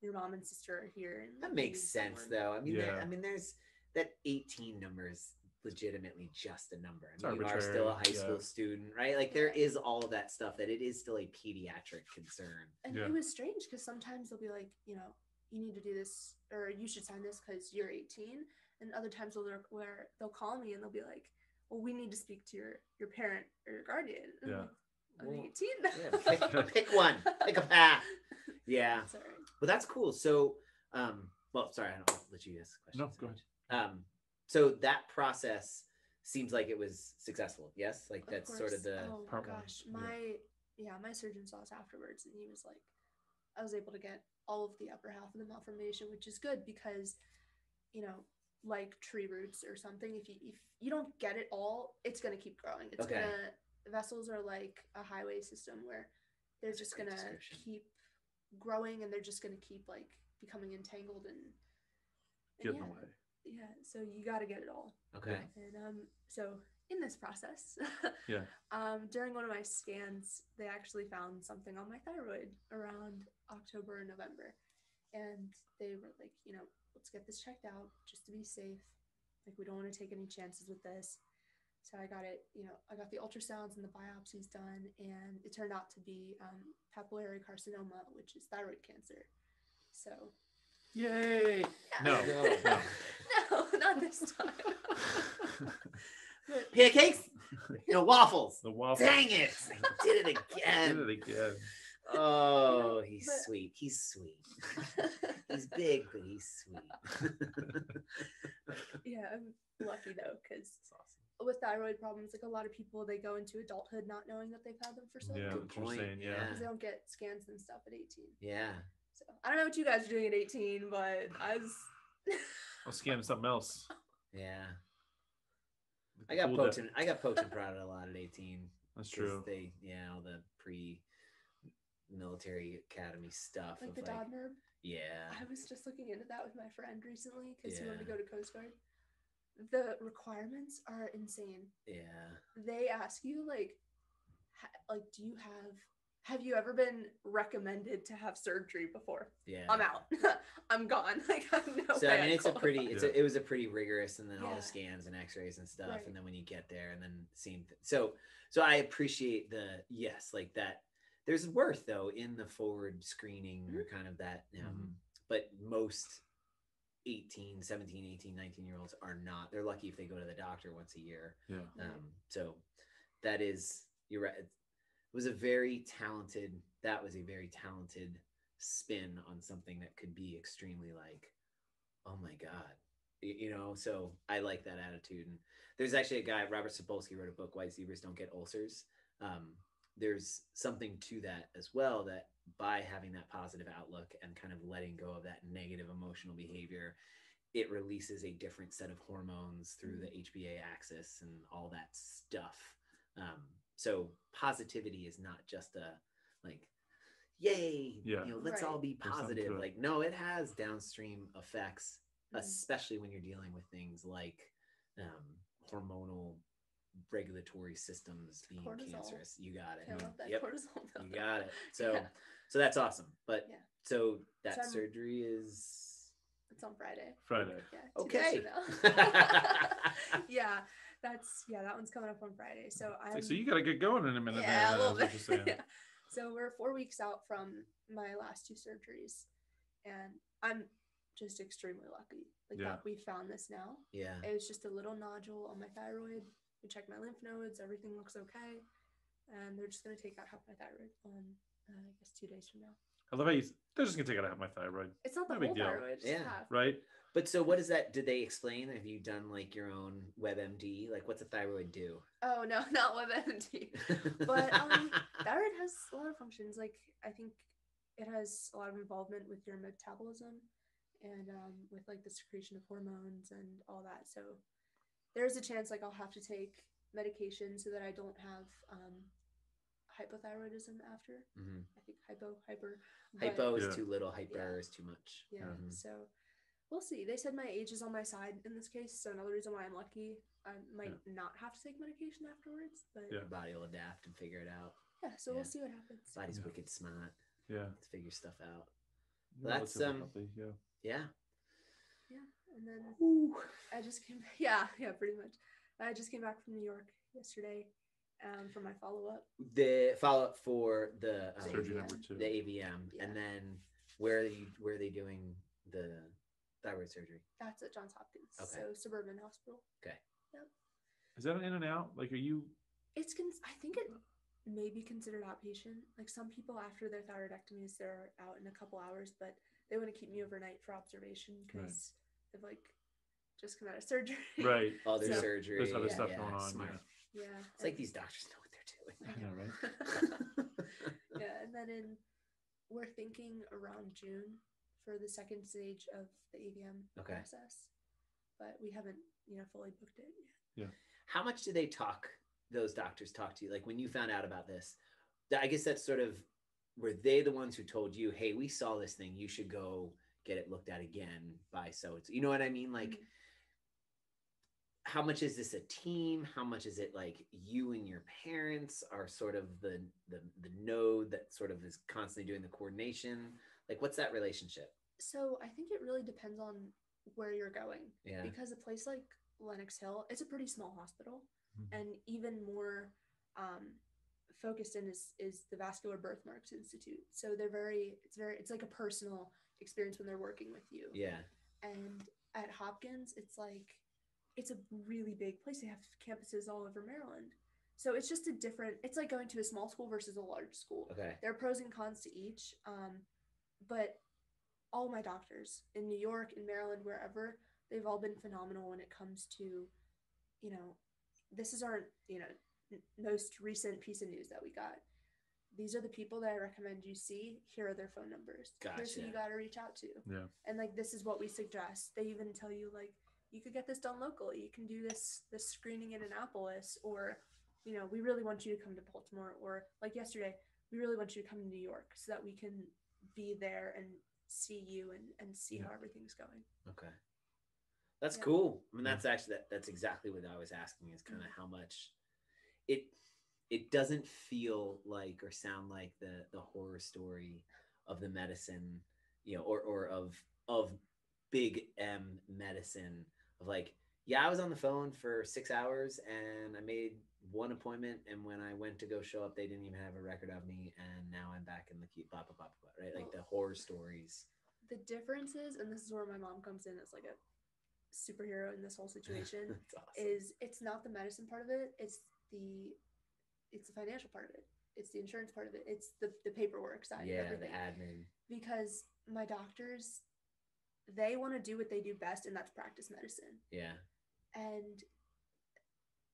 your mom and sister are here. And That makes sense, though. I mean, there, Yeah. I mean, there's that 18 number is legitimately just a number. I mean, you are still a high arbitrary, school yeah. student, right? Like there is all of that stuff that it is still a pediatric concern. And Yeah. it was strange because sometimes they'll be like, you know, you need to do this or you should sign this because you're 18. And other times they'll where they'll call me and they'll be like, well, we need to speak to your your parent or your guardian. And I'm Yeah. like, I'm Well, 18. Yeah, pick, [LAUGHS] pick one, pick a path. Yeah. That's all right. Well, that's cool. So, um, well, sorry, I don't I'll let you ask questions. No, go ahead. Um, so that process seems like it was successful. Yes, like Of that's sort of the. oh my gosh yeah. my yeah my surgeon saw us afterwards and he was like i was able to get all of the upper half of the malformation which is good because you know like tree roots or something if you if you don't get it all it's going to keep growing it's Okay. gonna vessels are like a highway system where they're That's just gonna keep growing and they're just gonna keep like becoming entangled and, and yeah, the way. yeah so you got to get it all Okay. and um, so in this process, [LAUGHS] Yeah. um, during one of my scans, they actually found something on my thyroid around October and November, and they were like, you know, let's get this checked out just to be safe. Like we don't want to take any chances with this. So I got it, you know, I got the ultrasounds and the biopsies done, and it turned out to be um, papillary carcinoma, which is thyroid cancer. So Yay! yeah. No, [LAUGHS] no. no, not this time. [LAUGHS] Pancakes? [LAUGHS] You know, waffles. The waffles. Dang it. I did it again. Did it again. Oh, [LAUGHS] he's But- sweet. He's sweet. [LAUGHS] He's big, but he's sweet. [LAUGHS] yeah, I'm lucky though, because awesome. with thyroid problems, like a lot of people, they go into adulthood not knowing that they've had them for so Yeah, long. Good point. saying, yeah. Because they don't get scans and stuff at 18. Yeah. So I don't know what you guys are doing at 18, but I was. I'll scan something else. Yeah. I got cool poked in, I got poked and prodded a lot at 18. That's 'cause true. They, yeah, all the pre military academy stuff. like the like, DoDMERB. yeah. I was just looking into that with my friend recently because he wanted to go to Coast Guard. The requirements are insane. Yeah. They ask you like, ha- like, do you have have you ever been recommended to have surgery before? Yeah. I'm out. [LAUGHS] I'm gone. [LAUGHS] Like I'm no so I mean, it's a pretty, it's Yeah. a, it was a pretty rigorous, and then all the scans and X-rays and stuff, Right. and then when you get there, and then same. Th- so, so I appreciate the yes, like that. There's worth though in the forward screening or Mm-hmm. kind of that. Um, Mhm. But most 18, 17, 18, 19 year olds are not. They're lucky if they go to the doctor once a year. Yeah. Um, so that is you're right. It was a very talented. That was a very talented spin on something that could be extremely like, oh my god, you know. So I like that attitude. And there's actually a guy, Robert Sapolsky, wrote a book, "Why Zebras Don't Get Ulcers." Um, there's something to that as well. That by having that positive outlook and kind of letting go of that negative emotional behavior, it releases a different set of hormones through the HPA axis and all that stuff. Um, so positivity is not just a like, yay, Yeah. you know, let's Right. all be positive. Like, no, it has downstream effects, Mhm. especially when you're dealing with things like um, hormonal regulatory systems being Cortisol. cancerous. You got it. I love hmm. that Yep. cortisol. though. You got it. [LAUGHS] So, Yeah. so that's awesome. But Yeah. so that So surgery is It's on Friday. Friday. Yeah. okay. days from now. [LAUGHS] [LAUGHS] yeah, that's yeah. That one's coming up on Friday. So I'm like, so you got to get going in a minute. yeah, then, a little bit. yeah. So we're four weeks out from my last two surgeries, and I'm just extremely lucky. Like Yeah. that we found this now. yeah. It was just a little nodule on my thyroid. We checked my lymph nodes. Everything looks okay, and they're just gonna take out half my thyroid on uh, I guess two days from now. I love how you. They're just gonna take out of my thyroid, It's not the No big whole deal. thyroid. It's Yeah. half. right? But so what is that? Did they explain? Have you done like your own WebMD? Like what's a thyroid do? Oh no, [LAUGHS] not WebMD. But, um, [LAUGHS] thyroid has a lot of functions like i think it has a lot of involvement with your metabolism and um, with like the secretion of hormones and all that so there's a chance like i'll have to take medication so that i don't have um, hypothyroidism after Mhm. i think hypo hyper but- Hypo is Yeah. too little, hyper Yeah. is too much. yeah Mhm. so we'll see they said my age is on my side in this case so another reason why i'm lucky i might not have to take medication afterwards but Yeah. Your body will adapt and figure it out. yeah so Yeah. we'll see what happens Body's Yeah. wicked smart. Yeah. Let's figure stuff out. You're That's, relatively um, healthy, yeah. Yeah. yeah and then I just came. [LAUGHS] Yeah, yeah, pretty much. I just came back from New York yesterday, um, for my follow up. The follow up for the um, Surgery number two. the AVM, Yeah. and then where are you where are they doing the thyroid surgery? That's at Johns Hopkins, Okay. so suburban hospital. Okay. Yep. Is that an in and out? Like, are you? It's con- I think it may be considered outpatient. Like some people after their thyroidectomies, they're out in a couple hours, but they want to keep me overnight for observation Right. because they've like just come out of surgery. Right. [LAUGHS] Other So- surgery. There's other Yeah. stuff yeah, going on. smart. Yeah. Yeah. It's like these doctors know what they're doing. I I know, know. right? [LAUGHS] yeah, and then in we're thinking around June for the second stage of the AVM Okay. process, but we haven't you know fully booked it yet. Yeah. How much do they talk? Those doctors talk to you. Like when you found out about this, I guess that's sort of were they the ones who told you, "Hey, we saw this thing. You should go get it looked at again by so it's." You know what I mean? Like, Mhm. how much is this a team? How much is it like you and your parents are sort of the the the node that sort of is constantly doing the coordination? Like, what's that relationship? So I think it really depends on where you're going Yeah. because a place like Lenox Hill, it's a pretty small hospital, Mhm. and even more um, focused in is is the Vascular Birthmarks Institute. So they're very, it's very, it's like a personal experience when they're working with you. Yeah. And at Hopkins, it's like it's a really big place. They have campuses all over Maryland. So it's just a different. It's like going to a small school versus a large school. Okay. There are pros and cons to each. Um, but all my doctors in New York, in Maryland, wherever, they've all been phenomenal when it comes to, you know, this is our, you know, most recent piece of news that we got. These are the people that I recommend you see. Here are their phone numbers. Gotcha. Here's who you got to reach out to. Yeah. And like, this is what we suggest. They even tell you like, you could get this done locally. You can do this this screening in Annapolis, or, you know, we really want you to come to Baltimore, or like yesterday, we really want you to come to New York so that we can be there and see you and and see Yeah. how everything's going. Okay. That's Yeah. cool. I mean, that's actually that, that's exactly what I was asking is mm-hmm. kind of how much it it doesn't feel like or sound like the the horror story of the medicine, you know, or or of of big M medicine of like, yeah, I was on the phone for six hours and I made one appointment and when I went to go show up, they didn't even have a record of me and now I'm back in the queue, blah blah blah blah, right? Like the horror stories. The differences, and this is where my mom comes in as like a superhero in this whole [LAUGHS] situation, awesome. is it's not the medicine part of it, it's the it's the financial part of it. It's the insurance part of it. It's the, the paperwork side yeah, of the admin. because my doctors they want to do what they do best and that's practice medicine Yeah. and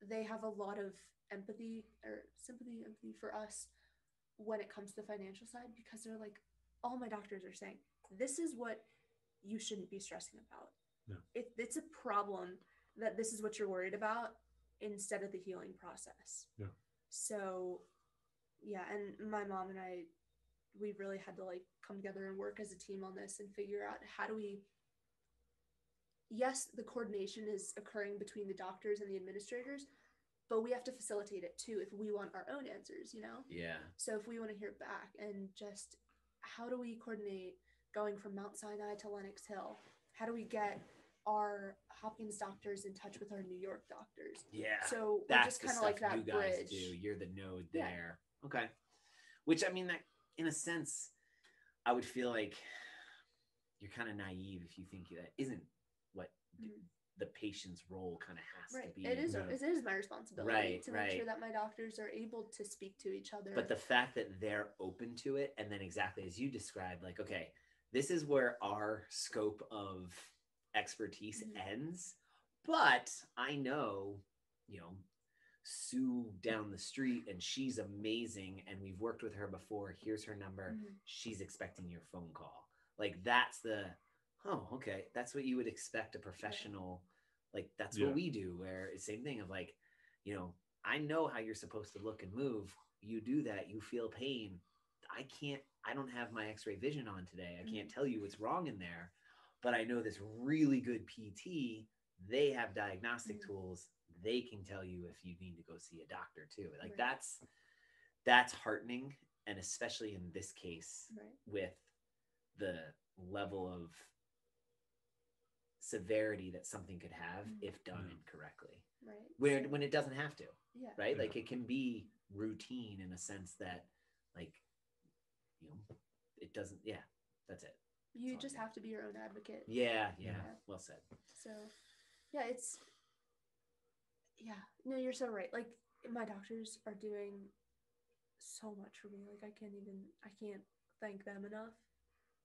they have a lot of empathy or sympathy empathy for us when it comes to the financial side because they're like all my doctors are saying this is what you shouldn't be stressing about Yeah. it, it's a problem that this is what you're worried about instead of the healing process Yeah. So yeah and my mom and i we really had to like come together and work as a team on this and figure out how do we yes the coordination is occurring between the doctors and the administrators but we have to facilitate it too if we want our own answers you know Yeah. so if we want to hear back and just how do we coordinate going from Mount Sinai to Lenox Hill? How do we get our Hopkins doctors in touch with our New York doctors? Yeah. So that's just kind of like that you guys bridge. do. You're the node Yeah. there. Okay. Which I mean that in a sense, I would feel like you're kind of naive if you think that isn't what Mhm. the patient's role kind of has Right. to be. It is Yeah. it is my responsibility Right, to make sure that my doctors are able to speak to each other. But the fact that they're open to it, and then exactly as you described, like, okay, this is where our scope of expertise Mhm. ends. But I know, you know, Sue down the street and she's amazing and we've worked with her before. Here's her number. Mhm. She's expecting your phone call. Like that's the oh, okay. That's what you would expect a professional like that's Yeah. what we do where it's same thing of like, you know, I know how you're supposed to look and move. You do that, you feel pain. I can't I don't have my x-ray vision on today. I can't tell you what's wrong in there, but I know this really good PT, they have diagnostic Mhm. tools. They can tell you if you need to go see a doctor too. Like Right. that's that's heartening and especially in this case right. with the level of severity that something could have Mhm. if done Yeah. incorrectly Right. where when it doesn't have to yeah. right Yeah. like it can be routine in a sense that like you know it doesn't yeah that's it You just have to be your own advocate. yeah yeah, Yeah. well said So, yeah, it's yeah. No, you're so right. Like my doctors are doing so much for me. Like I can't even I can't thank them enough.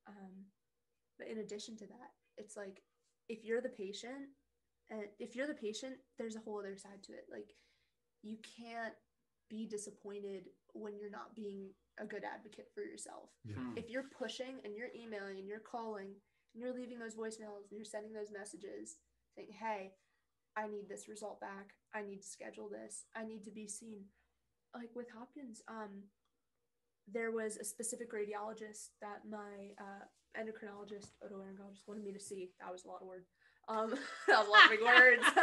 Um, but in addition to that, it's like if you're the patient, and if you're the patient, there's a whole other side to it. Like you can't be disappointed when you're not being a good advocate for yourself Yeah. Hmm. if you're pushing and you're emailing and you're calling and you're leaving those voicemails and you're sending those messages saying, hey, I need this result back. I need to schedule this. I need to be seen. Like with Hopkins, um, there was a specific radiologist that my uh, endocrinologist, otolaryngologist wanted me to see. That was a lot of words. Um, [LAUGHS] that was a lot of big words. [LAUGHS]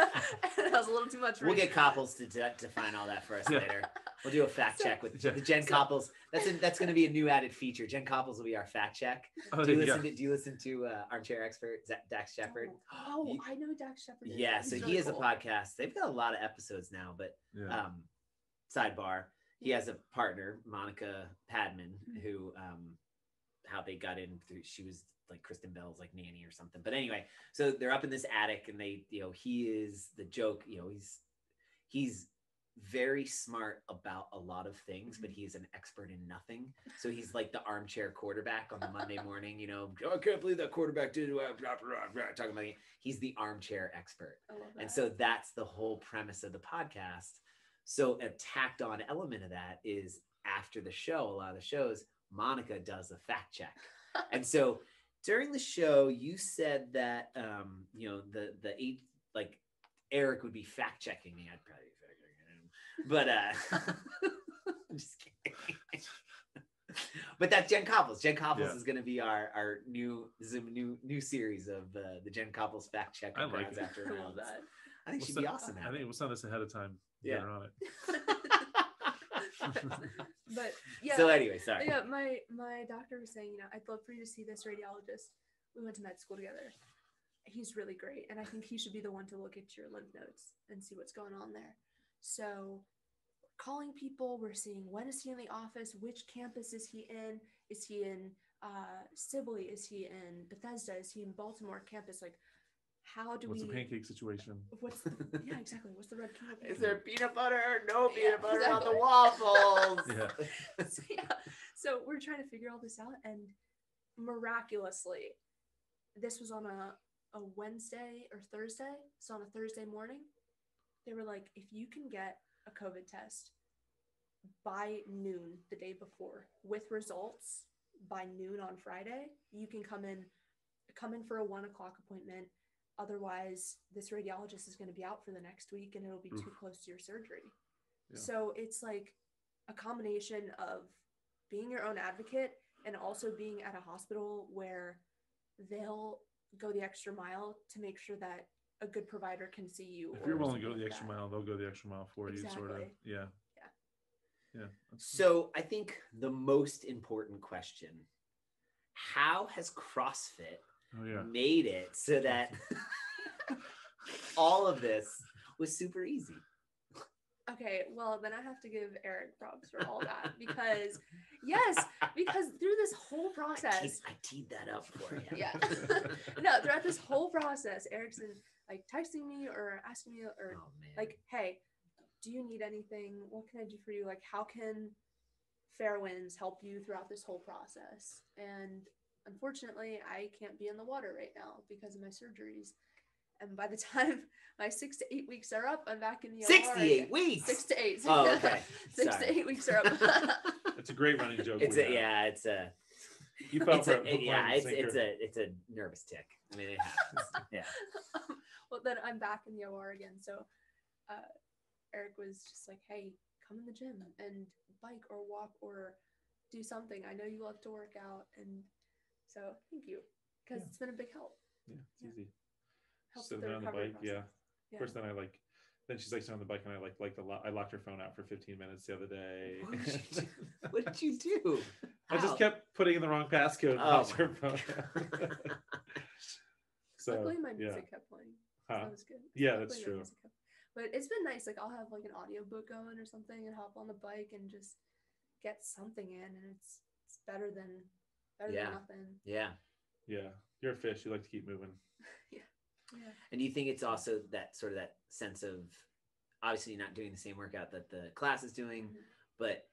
that was a little too much. For we'll me. get couples to de- define all that for us later We'll do a [LAUGHS] fact So- check with Yeah. the Jen So- Copples. That's a, that's going to be a new added feature. Jen Copples will be our fact check. Oh, Do you yeah. listen to Do you listen to uh, Armchair Expert Zach- Dax Shepard? Oh, You- I know Dax Shepard. Yeah, He's so really he has cool. a podcast. They've got a lot of episodes now, but yeah. um, sidebar, he has a partner, Monica Padman, Mhm. who um, how they got in through. She was like Kristen Bell's like nanny or something. But anyway, so they're up in this attic, and they, you know, he is the joke. You know, he's he's very smart about a lot of things, but he's an expert in nothing. So he's [LAUGHS] like the armchair quarterback on the Monday [LAUGHS] morning. You know, "Oh, I can't believe that quarterback did blah, blah, blah, blah," talking about. it. He's the armchair expert. And so that's the whole premise of the podcast. So a tacked on element of that is after the show, a lot of the shows, Monica does a fact check. [LAUGHS] and so during the show, you said that um, you know, the the eight like Eric would be fact checking me. I'd probably be fact checking him. But uh [LAUGHS] I'm just kidding. [LAUGHS] but that's Jen Copples. Jen Copples Yeah. is going to be our our new Zoom new new series of uh, the Jen Copples fact check. I like Grounds. After I love that. I think We'll she'd send- be awesome. I think it. we'll send this ahead of time. Yeah. Get her on it. [LAUGHS] but yeah. So anyway, sorry. Yeah, my my doctor was saying, you know, I'd love for you to see this radiologist. We went to med school together. He's really great, and I think he should be the one to look at your lymph nodes and see what's going on there. So, calling people, we're seeing when is he in the office, which campus is he in? Is he in uh, Sibley? Is he in Bethesda? Is he in Baltimore campus? Like, how do What's we? What's the pancake situation? What's the, [LAUGHS] yeah, exactly. What's the red key? Is there peanut butter or no Yeah, peanut butter on the waffles? [LAUGHS] Yeah. [LAUGHS] so, yeah. So we're trying to figure all this out, and miraculously, this was on a a Wednesday or Thursday. So on a Thursday morning, they were like, if you can get a COVID test by noon the day before with results by noon on Friday, you can come in come in for a one o'clock appointment. Otherwise, this radiologist is going to be out for the next week and it'll be too close to your surgery. Yeah. So it's like a combination of being your own advocate and also being at a hospital where they'll go the extra mile to make sure that a good provider can see you. If you're willing to go something the extra that. mile, they'll go the extra mile for you. Sort of. Yeah. Yeah. Yeah. So I think the most important question: How has CrossFit Oh yeah. made it so that [LAUGHS] all of this was super easy? Okay, well then I have to give Eric props for all that because yes, because through this whole I teed, process, I teed that up for you. yeah, [LAUGHS] no, throughout this whole process, Eric's been like texting me or asking me or Oh like, hey, do you need anything? What can I do for you? Like, how can Fairwinds help you throughout this whole process? And unfortunately, I can't be in the water right now because of my surgeries. And by the [LAUGHS] time my six to eight weeks are up, I'm back in the OR sixty-eight again. weeks. Six to eight. Oh, [LAUGHS] okay. six Sorry. to eight weeks are up. [LAUGHS] It's a great running joke. It's a, have. yeah, it's a You fell it's for a, it. yeah, it's it's a it's a nervous tick. I mean, it happens. yeah. Well, then I'm back in the OR again. So uh, Eric was just like, hey, come in the gym and bike or walk or do something. I know you love to work out. And so thank you because Yeah. it's been a big help. Yeah, it's Yeah. easy. Helps Sitting with on the bike, yeah. process. Of course, then I like. Then she's like sitting on the bike, and I like like the lo- I locked her phone out for 15 minutes the other day. What [LAUGHS] did you do? What did you do? I just kept putting in the wrong passcode. and Oh locked her phone [LAUGHS] so Luckily, my yeah, kept playing. So Huh. That was good. Yeah, that's true. music But it's been nice. Like I'll have like an audiobook going or something and hop on the bike and just get something in, and it's it's better than better Yeah. than nothing. Yeah. yeah. You're a fish. You like to keep moving. [LAUGHS] Yeah. Yeah. And do you think it's also that sort of that sense of obviously you're not doing the same workout that the class is doing, Mhm. but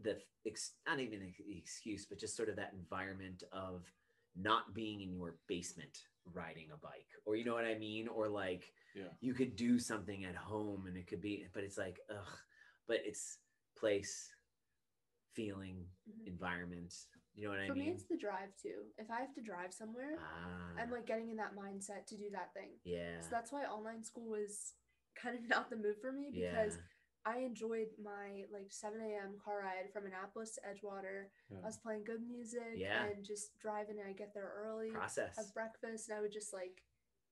the ex- not even the excuse, but just sort of that environment of not being in your basement riding a bike, or you know what I mean, or like Yeah. you could do something at home and it could be, but it's like ugh, but it's place, feeling, Mhm. environment. You know what I mean? For me, mean? it's the drive too. If I have to drive somewhere, Ah, I'm like getting in that mindset to do that thing. yeah, So that's why online school was kind of [LAUGHS] not the move for me yeah, because I enjoyed my like 7 a.m. car ride from Annapolis to Edgewater. Yeah. I was playing good music Yeah. and just driving and I get there early, process. have breakfast, and I would just like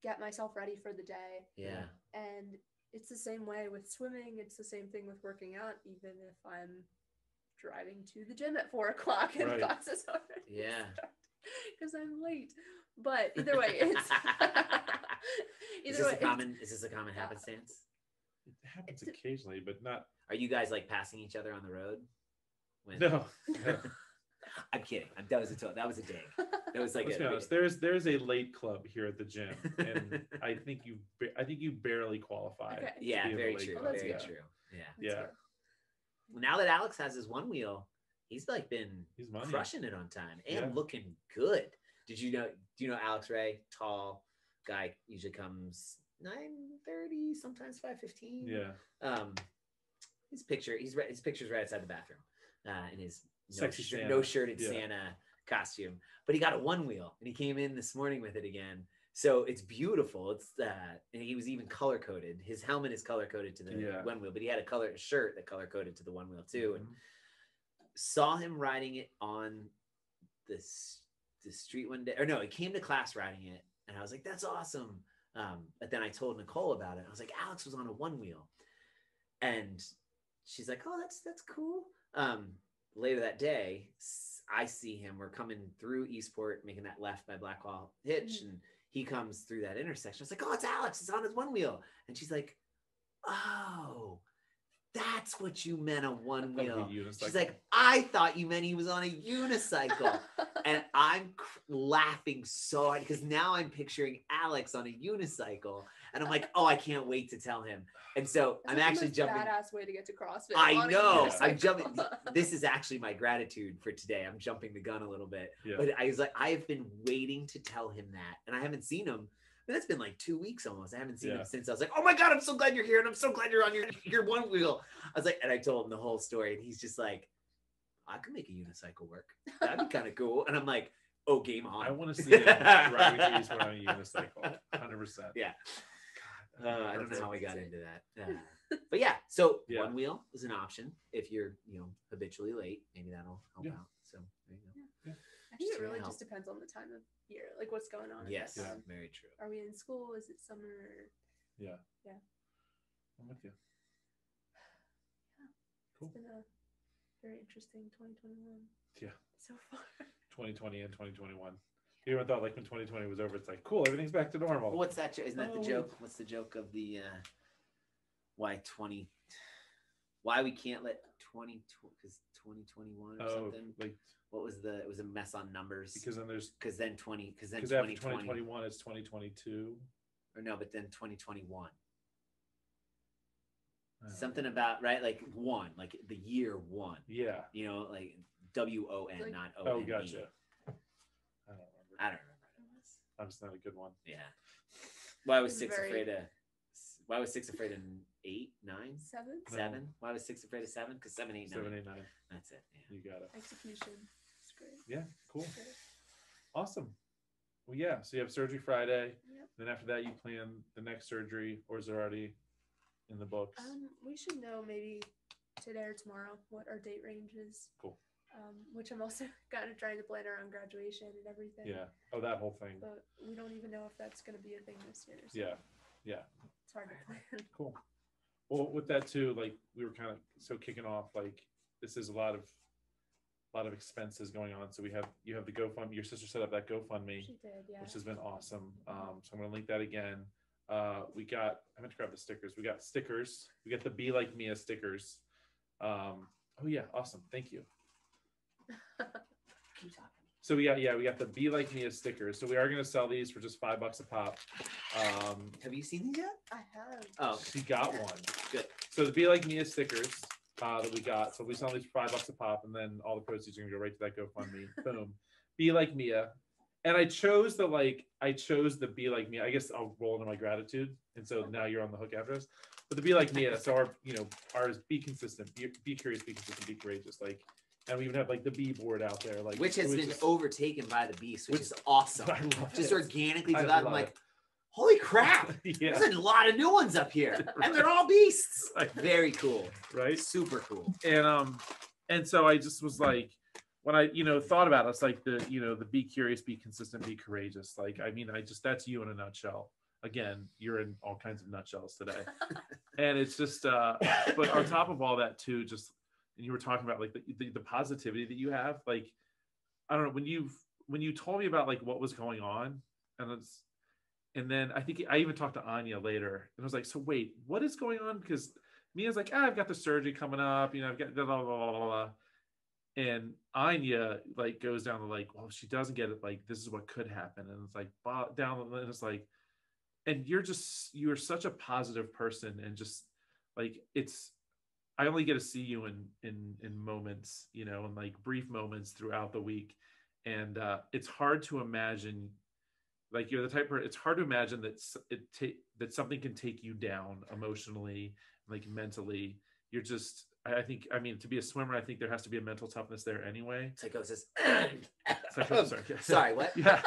get myself ready for the day. Yeah, And it's the same way with swimming. It's the same thing with working out. Even if I'm driving to the gym at four o'clock and Right. classes already [LAUGHS] Yeah. because I'm late. But either way, it's [LAUGHS] [LAUGHS] is either this way. a it's- common? Is this a common happenstance? It happens It's- occasionally, but not. Are you guys like passing each other on the road? When... No. no. [LAUGHS] I'm kidding. I'm, that was a to- that was a dig. That was like Let's a, be honest. There's there's a late club here at the gym, and [LAUGHS] I think you I think you barely qualify. Okay. yeah, be in the very true. club. Oh, that's very yeah. true. Yeah. That's Yeah. good. Well, now that Alex has his one wheel, he's like been He's money. crushing it on time and Yeah. looking good. Did you know? Do you know Alex Ray? Tall guy, usually comes nine thirty, sometimes five fifteen. Yeah. Um, his picture, he's right. His picture's right outside the bathroom, uh, in his no, Santa. no shirted Yeah. Santa costume. But he got a one wheel, and he came in this morning with it again. So it's beautiful. It's uh, and he was even color coded. His helmet is color coded to the Yeah. one wheel, but he had a color shirt that color coded to the one wheel too. And Mhm. saw him riding it on this the street one day or no he came to class riding it and i was like that's awesome um, but then i told nicole about it. I was like alex was on a one wheel. And she's like oh that's that's cool. Um, later that day I see him. We're coming through eastport making that left by blackwall hitch. Mhm. and he comes through that intersection. I was like oh it's alex. It's on his one wheel. And she's like oh that's what you meant a one a wheel. She's like, I thought you meant he was on a unicycle. [LAUGHS] and I'm cr- laughing so hard because now I'm picturing Alex on a unicycle. And I'm like, oh, I can't wait to tell him. And so That's I'm actually jumping. Badass way to get to CrossFit. I know. I'm jumping. [LAUGHS] This is actually my gratitude for today. I'm jumping the gun a little bit. yeah. But I was like, I have been waiting to tell him that. And I haven't seen him. But that's been like two weeks almost. I haven't seen Yeah. him since I was like, oh my God, I'm so glad you're here. And I'm so glad you're on your, your one wheel. I was like, and I told him the whole story. And he's just like, I could make a unicycle work. That'd be kind of cool. And I'm like, oh, game on. I want to see him driving through Eastport on a unicycle. 100%. Yeah. God, Uh, I don't know how we got into that. Uh, but yeah, so Yeah. one wheel is an option if you're, you know, habitually late. Maybe that'll help Yeah. out. So there you go. I think Just it really help. just depends on the time of year, like what's going on. Yes, Yeah. very true. Are we in school? Is it summer? Yeah. Yeah. I'm with you. It's Cool. been a very interesting 2021 Yeah. so far. [LAUGHS] 2020 and 2021. You ever thought like when 2020 was over, it's like cool, everything's back to normal. Well, what's that? jo- Isn't that Oh, the joke? What's the joke of the uh, why twenty? Why we can't let twenty because twenty twenty one or oh, something? like What was the? It was a mess on numbers because then there's because then twenty because then because after twenty twenty 2021 it's 2022. or no, but then twenty twenty one. I uh. Something about right like one like the year one. yeah. You know like W O N Like- not oh, O. Oh, N E. gotcha. I don't remember. I don't remember. what it was. I'm just not a good one. Yeah. Why was It's six very- afraid of? Why was six afraid of eight nine? Seven Why was six afraid of seven? Because seven, eight, nine. Seven, eight, nine. That's it. Yeah. You got it. execution. It's great. Yeah. Cool. Great. Awesome. Well, yeah. So you have surgery Friday. Yep. Then after that, you plan the next surgery, or is it already in the books? Um, we should know maybe today or tomorrow what our date range is. Cool. Um, which I'm also [LAUGHS] kind of trying to plan around graduation and everything. yeah. Oh, that whole thing. But we don't even know if that's going to be a thing this year. so Yeah. Yeah. It's hard to plan. Cool. Well, with that too, like we were kind of so kicking off, like this is a lot of, a lot of expenses going on. So we have you have the GoFundMe. Your sister set up that GoFundMe, She did, yeah. which has been awesome. Um, so I'm gonna link that again. Uh, we got I meant to grab the stickers. We got stickers. We got the Be Like Mia stickers. Um, oh yeah, awesome. Thank you. [LAUGHS] Keep talking. So we got yeah, we got the Be Like Mia stickers. So we are gonna sell these for just five bucks a pop. Um, Have you seen these yet? I have. Oh, she got one. good. So the Be Like Mia stickers uh, that we got. So we sell these for five bucks a pop, and then all the proceeds are gonna go right to that GoFundMe. [LAUGHS] Boom. Be Like Mia. And I chose the like I chose the Be Like Me." I guess I'll roll into my gratitude. And so now you're on the hook after us. But the Be Like Mia. So our you know ours be consistent, be, be curious, be consistent, be courageous. Like and we even have like the B board out there, like Which has been just- overtaken by the beast, which Which- is awesome. [LAUGHS] I love Just it. organically developed. I'm like, it. holy crap! [LAUGHS] yeah, There's a lot of new ones up here, [LAUGHS] and they're all beasts. Right. Very cool. right. Super cool. and um and so i just was like when i you know thought about it it's like the you know the be curious be consistent be courageous like i mean i just that's you in a nutshell again, you're in all kinds of nutshells today. and it's just uh but on top of all that too just and you were talking about like the, the, the positivity that you have like i don't know when you've when you told me about like what was going on and it's and then i think i even talked to anya later and i was like so wait what is going on because mia's like ah, i've got the surgery coming up you know i've got blah blah blah blah, blah. and anya like goes down to like well she doesn't get it like this is what could happen and it's like down and it's like and you're just you're such a positive person and just like it's i only get to see you in in in moments you know in like brief moments throughout the week and uh it's hard to imagine like you're the type of it's hard to imagine that it take that something can take you down emotionally like mentally you're just I I think I mean to be a swimmer I think there has to be a mental toughness there anyway Psychosis. [COUGHS] Psycho- sorry. [LAUGHS] Sorry, what? yeah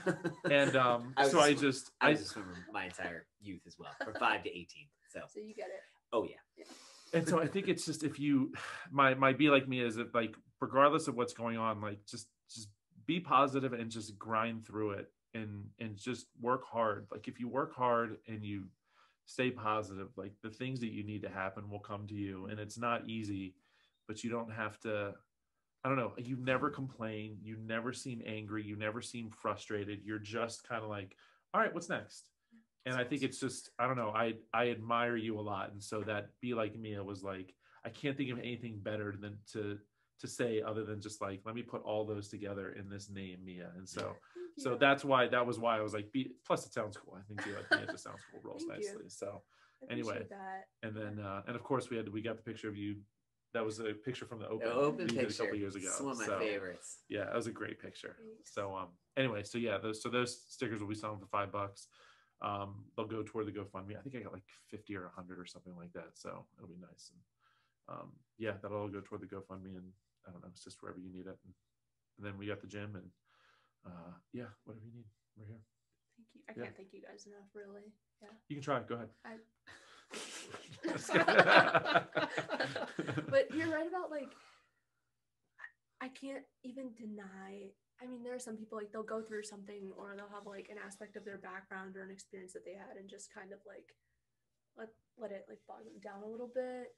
[LAUGHS] and um I was so a I swimmer. just I I was a swimmer my entire youth as well, from five to eighteen. So, So you get it. oh yeah, and so I think it's just if you my my be like me is that like regardless of what's going on, like just just be positive and just grind through it and and just work hard. Like if you work hard and you stay positive, like the things that you need to happen will come to you. And it's not easy, but you don't have to I don't know, you never complain, you never seem angry, you never seem frustrated. You're just kind of like, all right, what's next? And I think it's just I don't know I I admire you a lot, and so that be like Mia was like I can't think of anything better than to to say other than just like let me put all those together in this name Mia, and so Thank so you. that's why that was why I was like be plus it sounds cool I think be like Mia just sounds cool rolls Thank you. nicely so I anyway. appreciate that. and then uh and of course we had we got the picture of you that was a picture from the open, the open that you did picture. a couple years ago It's one of my so favorites. yeah that was a great picture Thanks. so um anyway so yeah those so those stickers will be selling for five bucks um they'll go toward the gofundme i think i got like 50 or 100 or something like that so it'll be nice and um yeah that'll all go toward the gofundme and i don't know it's just wherever you need it and, and then we got the gym and uh yeah whatever you need we're here Thank you. I Yeah. can't thank you guys enough, really. Yeah. you can try it go ahead I- [LAUGHS] but you're right about like I can't even deny. I mean, there are some people like they'll go through something or they'll have like an aspect of their background or an experience that they had and just kind of like let let it like bog them down a little bit.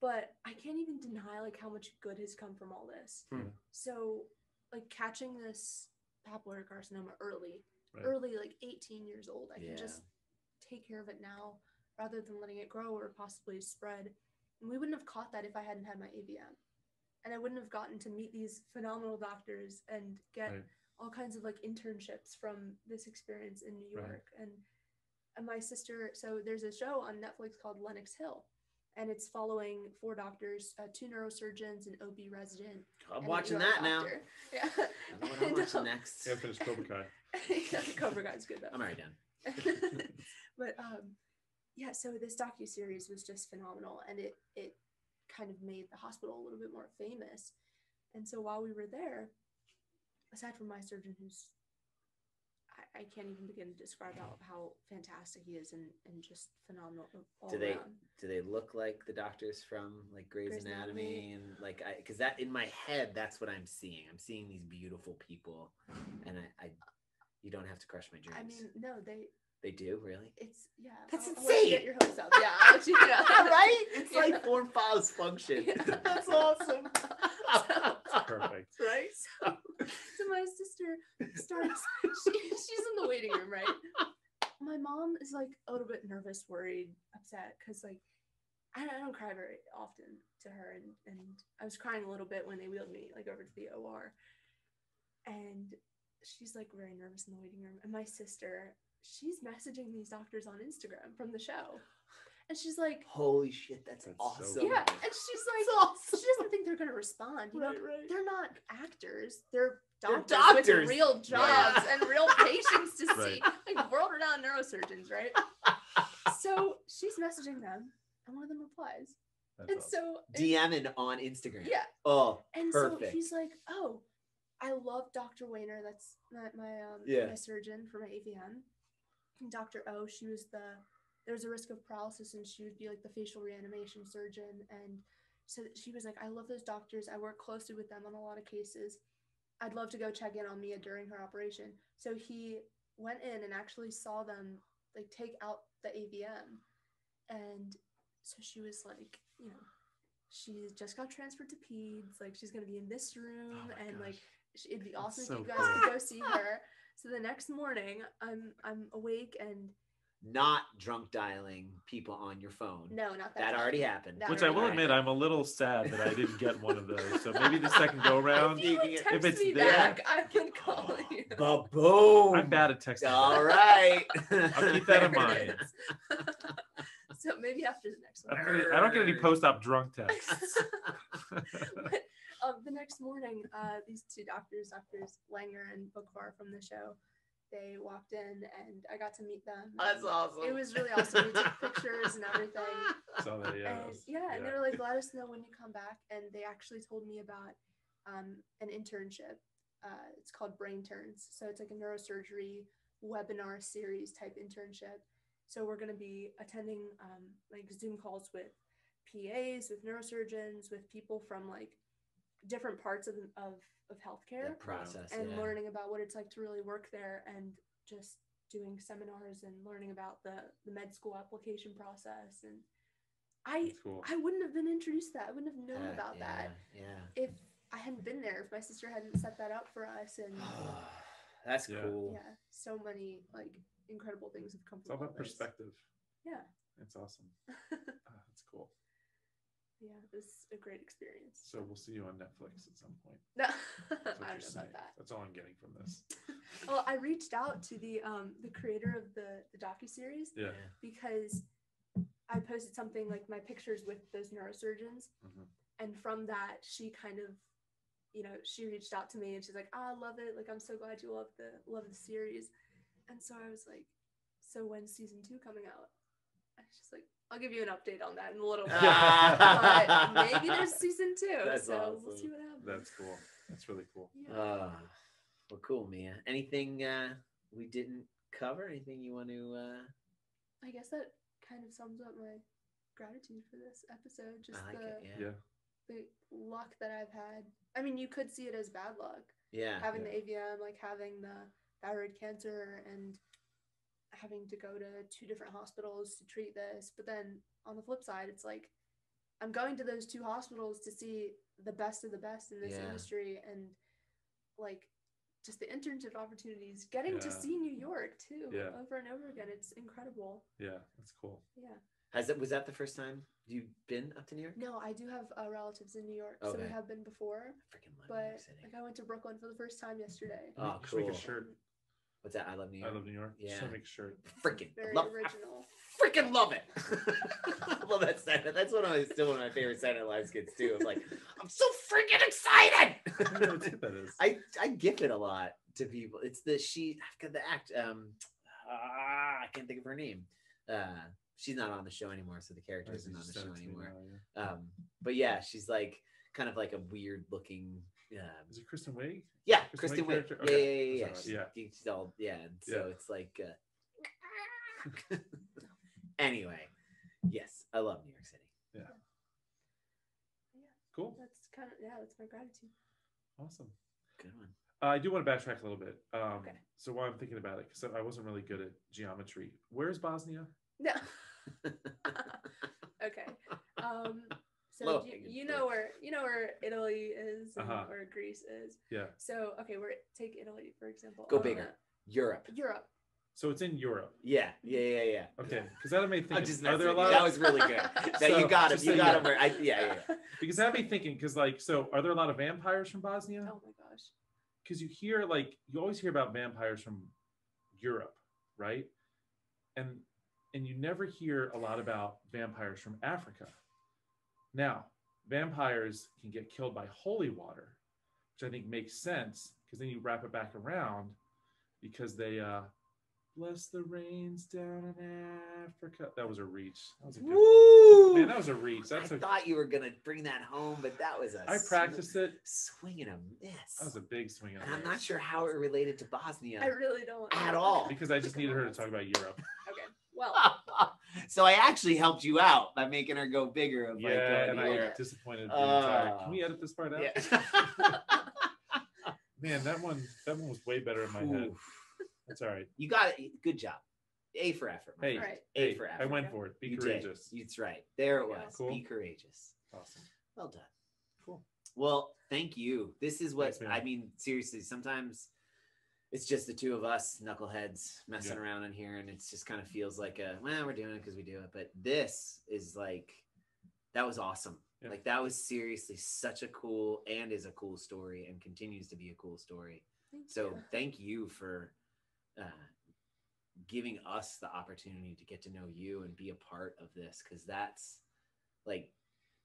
But I can't even deny like how much good has come from all this. Hmm. So like catching this papillary carcinoma early, Right. early like 18 years old, I Yeah. can just take care of it now rather than letting it grow or possibly spread. And we wouldn't have caught that if I hadn't had my AVM. And I wouldn't have gotten to meet these phenomenal doctors and get Right. all kinds of like internships from this experience in New Right. York. And, and my sister, so there's a show on Netflix called Lenox Hill. And it's following four doctors, uh, two neurosurgeons, an OB resident. I'm watching that now. Yeah. I know what I'm And, watching [LAUGHS] um, next. yeah finish cobra kai [LAUGHS] yeah, Cobra Kai's good though. I'm already done. [LAUGHS] but um yeah so this docu series was just phenomenal and it it kind of made the hospital a little bit more famous and so while we were there aside from my surgeon who's I, I can't even begin to describe how, how fantastic he is and, and just phenomenal Do they around. do they look like the doctors from like Grey's, Grey's Anatomy? Anatomy. and like I because that in my head that's what I'm seeing. I'm seeing these beautiful people, and I, I you don't have to crush my dreams. I mean no they they do really. it's yeah That's I'll- I'll you get insane. your hopes up yeah I'll let you know. [LAUGHS] right? [LAUGHS] It's Yeah. like form files function. Yeah. [LAUGHS] That's awesome. perfect right? so, so my sister starts she, she's in the waiting room right my mom is like a little bit nervous worried upset because like I, I don't cry very often to her and, and i was crying a little bit when they wheeled me like over to the or and she's like very nervous in the waiting room and my sister she's messaging these doctors on instagram from the show and she's like Holy shit, that's, That's so awesome. yeah and she's like awesome. she doesn't think they're gonna respond you know Right, right. they're not actors. They're They're doctors, doctors. with real jobs Yeah. and real [LAUGHS] patients to Right. see, like world-renowned neurosurgeons, right? [LAUGHS] so she's messaging them, and one of them replies, That's and awesome. so and- DMing on Instagram. yeah, Oh, and Perfect. so he's like, "Oh, I love Dr. Wayner. That's my my, um, Yeah. my surgeon for my AVM. Dr. O, she was the there's a risk of paralysis, and she would be like the facial reanimation surgeon. And so she was like, I love those doctors. I work closely with them on a lot of cases. I'd love to go check in on Mia during her operation. So he went in and actually saw them like take out the AVM, and so she was like, you know, she just got transferred to peds. Like she's gonna be in this room, Oh and like gosh. sh- it'd be awesome so if you guys cool. could go see her. [LAUGHS] So the next morning, I'm I'm awake and Not drunk dialing people on your phone. no, not that. that time. already happened. That Which I will already admit, I'm a little sad that I didn't get one of those. So maybe the second go [LAUGHS] round, If you would If it's me there- back, I would call you. Ba-boom. [LAUGHS] I'm bad at texting. All right. [LAUGHS] I'll keep that in mind. so maybe after the next I one. don't get- I don't get any post-op drunk texts. but um, the next morning, uh, these two doctors, doctors Langer and Boockvar from the show, they walked in and I got to meet them. That's awesome. It was really awesome. We took [LAUGHS] pictures and everything. so that, yeah, and that was- yeah, and they were like, let us know when you come back. And they actually told me about um, an internship. Uh, it's called Brain Turns. So it's like a neurosurgery webinar series type internship. So we're going to be attending um, like Zoom calls with PAs, with neurosurgeons, with people from like different parts of, of, of healthcare That process. and yeah. learning about what it's like to really work there and just doing seminars and learning about the, the med school application process and i cool. i wouldn't have been introduced to that i wouldn't have known Uh, about that Yeah. if i hadn't been there if my sister hadn't set that up for us and. [SIGHS] That's Yeah. cool. yeah so many like incredible things have come It's from all about this. perspective. yeah It's awesome. [LAUGHS] Ah, that's cool. Yeah it was a great experience So we'll see you on Netflix at some point. [LAUGHS] no That's i don't you're know saying. about that That's all I'm getting from this. [LAUGHS] well i reached out to the um the creator of the the docu-series Yeah. because I posted something like my pictures with those neurosurgeons, Mhm. and from that she kind of, you know, she reached out to me and she's like, "Ah, I love it. Like I'm so glad you love the love the series," and so I was like, "So when's season two coming out?" And she's like, "I'll give you an update on that in a little [LAUGHS] bit, but maybe there's [LAUGHS] season two. That's so we'll see what happens." That's cool. That's really cool. yeah. Uh, well, cool, Mia. Anything uh, we didn't cover? Anything you want to? Uh, I guess that kind of sums up my gratitude for this episode. Just I like the it. Yeah. Yeah. the luck that I've had. I mean, you could see it as bad luck. Yeah. having Yeah. the AVM, like having the thyroid cancer and having to go to two different hospitals to treat this. But then on the flip side, it's like I'm going to those two hospitals to see the best of the best in this Yeah. industry and like just the internship opportunities, getting to see New York too Yeah. over and over again. It's incredible. Yeah. That's cool. Yeah. Has it? Was that the first time you've been up to New York? No, I do have uh, relatives in New York, so we have been before. I freaking love New York But City. like I went to Brooklyn for the first time yesterday. Oh, You should make a cool. shirt. What's that? I love New York. I York. love New York. Yeah. Yeah. Should make a shirt. freaking Very love, original. I freaking love it. I [LAUGHS] love that Saturday. That's one of my still one of my favorite Saturday Night Live skits too. I'm like, I'm so freaking I don't know what excited. that is. [LAUGHS] I I gif it a lot to people. It's the she. I've got the act. Um, ah, I can't think of her name. Uh, she's not on the show anymore, so the character I isn't on the show it to me anymore. now, yeah. Um, but yeah, she's like kind of like a weird looking. Um, Is it Kristen Wiig? yeah, Kristen Kristen Wiig Wiig. character? Yeah, yeah, yeah, yeah. that's She's, right, she's all yeah, and so Yeah. it's like. Uh, [LAUGHS] anyway, yes, I love New York City. Yeah. Cool. That's kind of yeah. That's my gratitude. Awesome. Good one. Uh, I do want to backtrack a little bit. Um, Okay. So while I'm thinking about it, because I wasn't really good at geometry. Where's Bosnia? No. [LAUGHS] okay. Um. So you, you know where you know where Italy is and Uh-huh. where Greece is. Yeah. So okay, we're take Italy for example. Go bigger. Europe. Europe. So it's in Europe. Yeah, yeah, yeah, yeah. Okay. Because that made [LAUGHS] just Are there a lot? Of, That was really good. [LAUGHS] That So, you got him. You got him. Where I, yeah, yeah. [LAUGHS] because that made thinking. Because like, so are there a lot of vampires from Bosnia? Oh my gosh. because you hear like you always hear about vampires from Europe, right? And and you never hear a lot about vampires from Africa. Now, vampires can get killed by holy water, which I think makes sense because then you wrap it back around because they uh bless the rains down in Africa. That was a reach. That was a good one. Woo! Man, that was a reach. I That's a thought you were gonna bring that home, but that was a I practiced it. swing and a miss. That was a big swing. and a and I'm not sure how it related to Bosnia I really don't at all. because I just needed her to talk about Europe. Okay. Well. [LAUGHS] so I actually helped you out by making her go bigger. Of like, Yeah, and I Europe. was disappointed. Uh, can we edit this part out? Yeah. [LAUGHS] Man, that one that one was way better in my head. That's all right. You got it. Good job. A for effort. Hey. Right. A hey, for effort. I went for it. Be You did. courageous. That's right. There it There you was. Be courageous. Awesome. Well done. Cool. Well, thank you. This is what Thanks. I mean. Seriously, sometimes it's just the two of us knuckleheads messing Yeah. around in here, and it's just kind of feels like a well, we're doing it because we do it. But this is like that was awesome. Yeah. Like that was seriously such a cool and is a cool story and continues to be a cool story. Thank So you. thank you for uh, giving us the opportunity to get to know you and be a part of this because that's like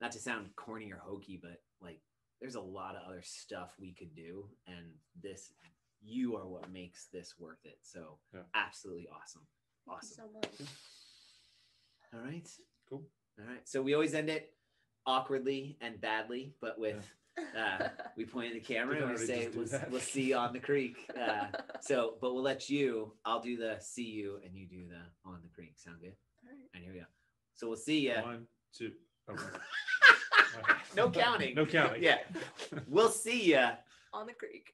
not to sound corny or hokey, but like there's a lot of other stuff we could do, and this you are what makes this worth it. So Yeah. absolutely awesome, Thank you awesome. so much. All right, Cool. all right. So we always end it awkwardly and badly, but with uh, we point at the camera and we say we'll, we'll see you on the creek. [LAUGHS] Uh, so, but we'll let you. I'll do the see you, and you do the on the creek. Sound good? All right. And here we go. So we'll see you. One, two. oh, [LAUGHS] no counting. No counting. Yeah, [LAUGHS] we'll see you On the creek.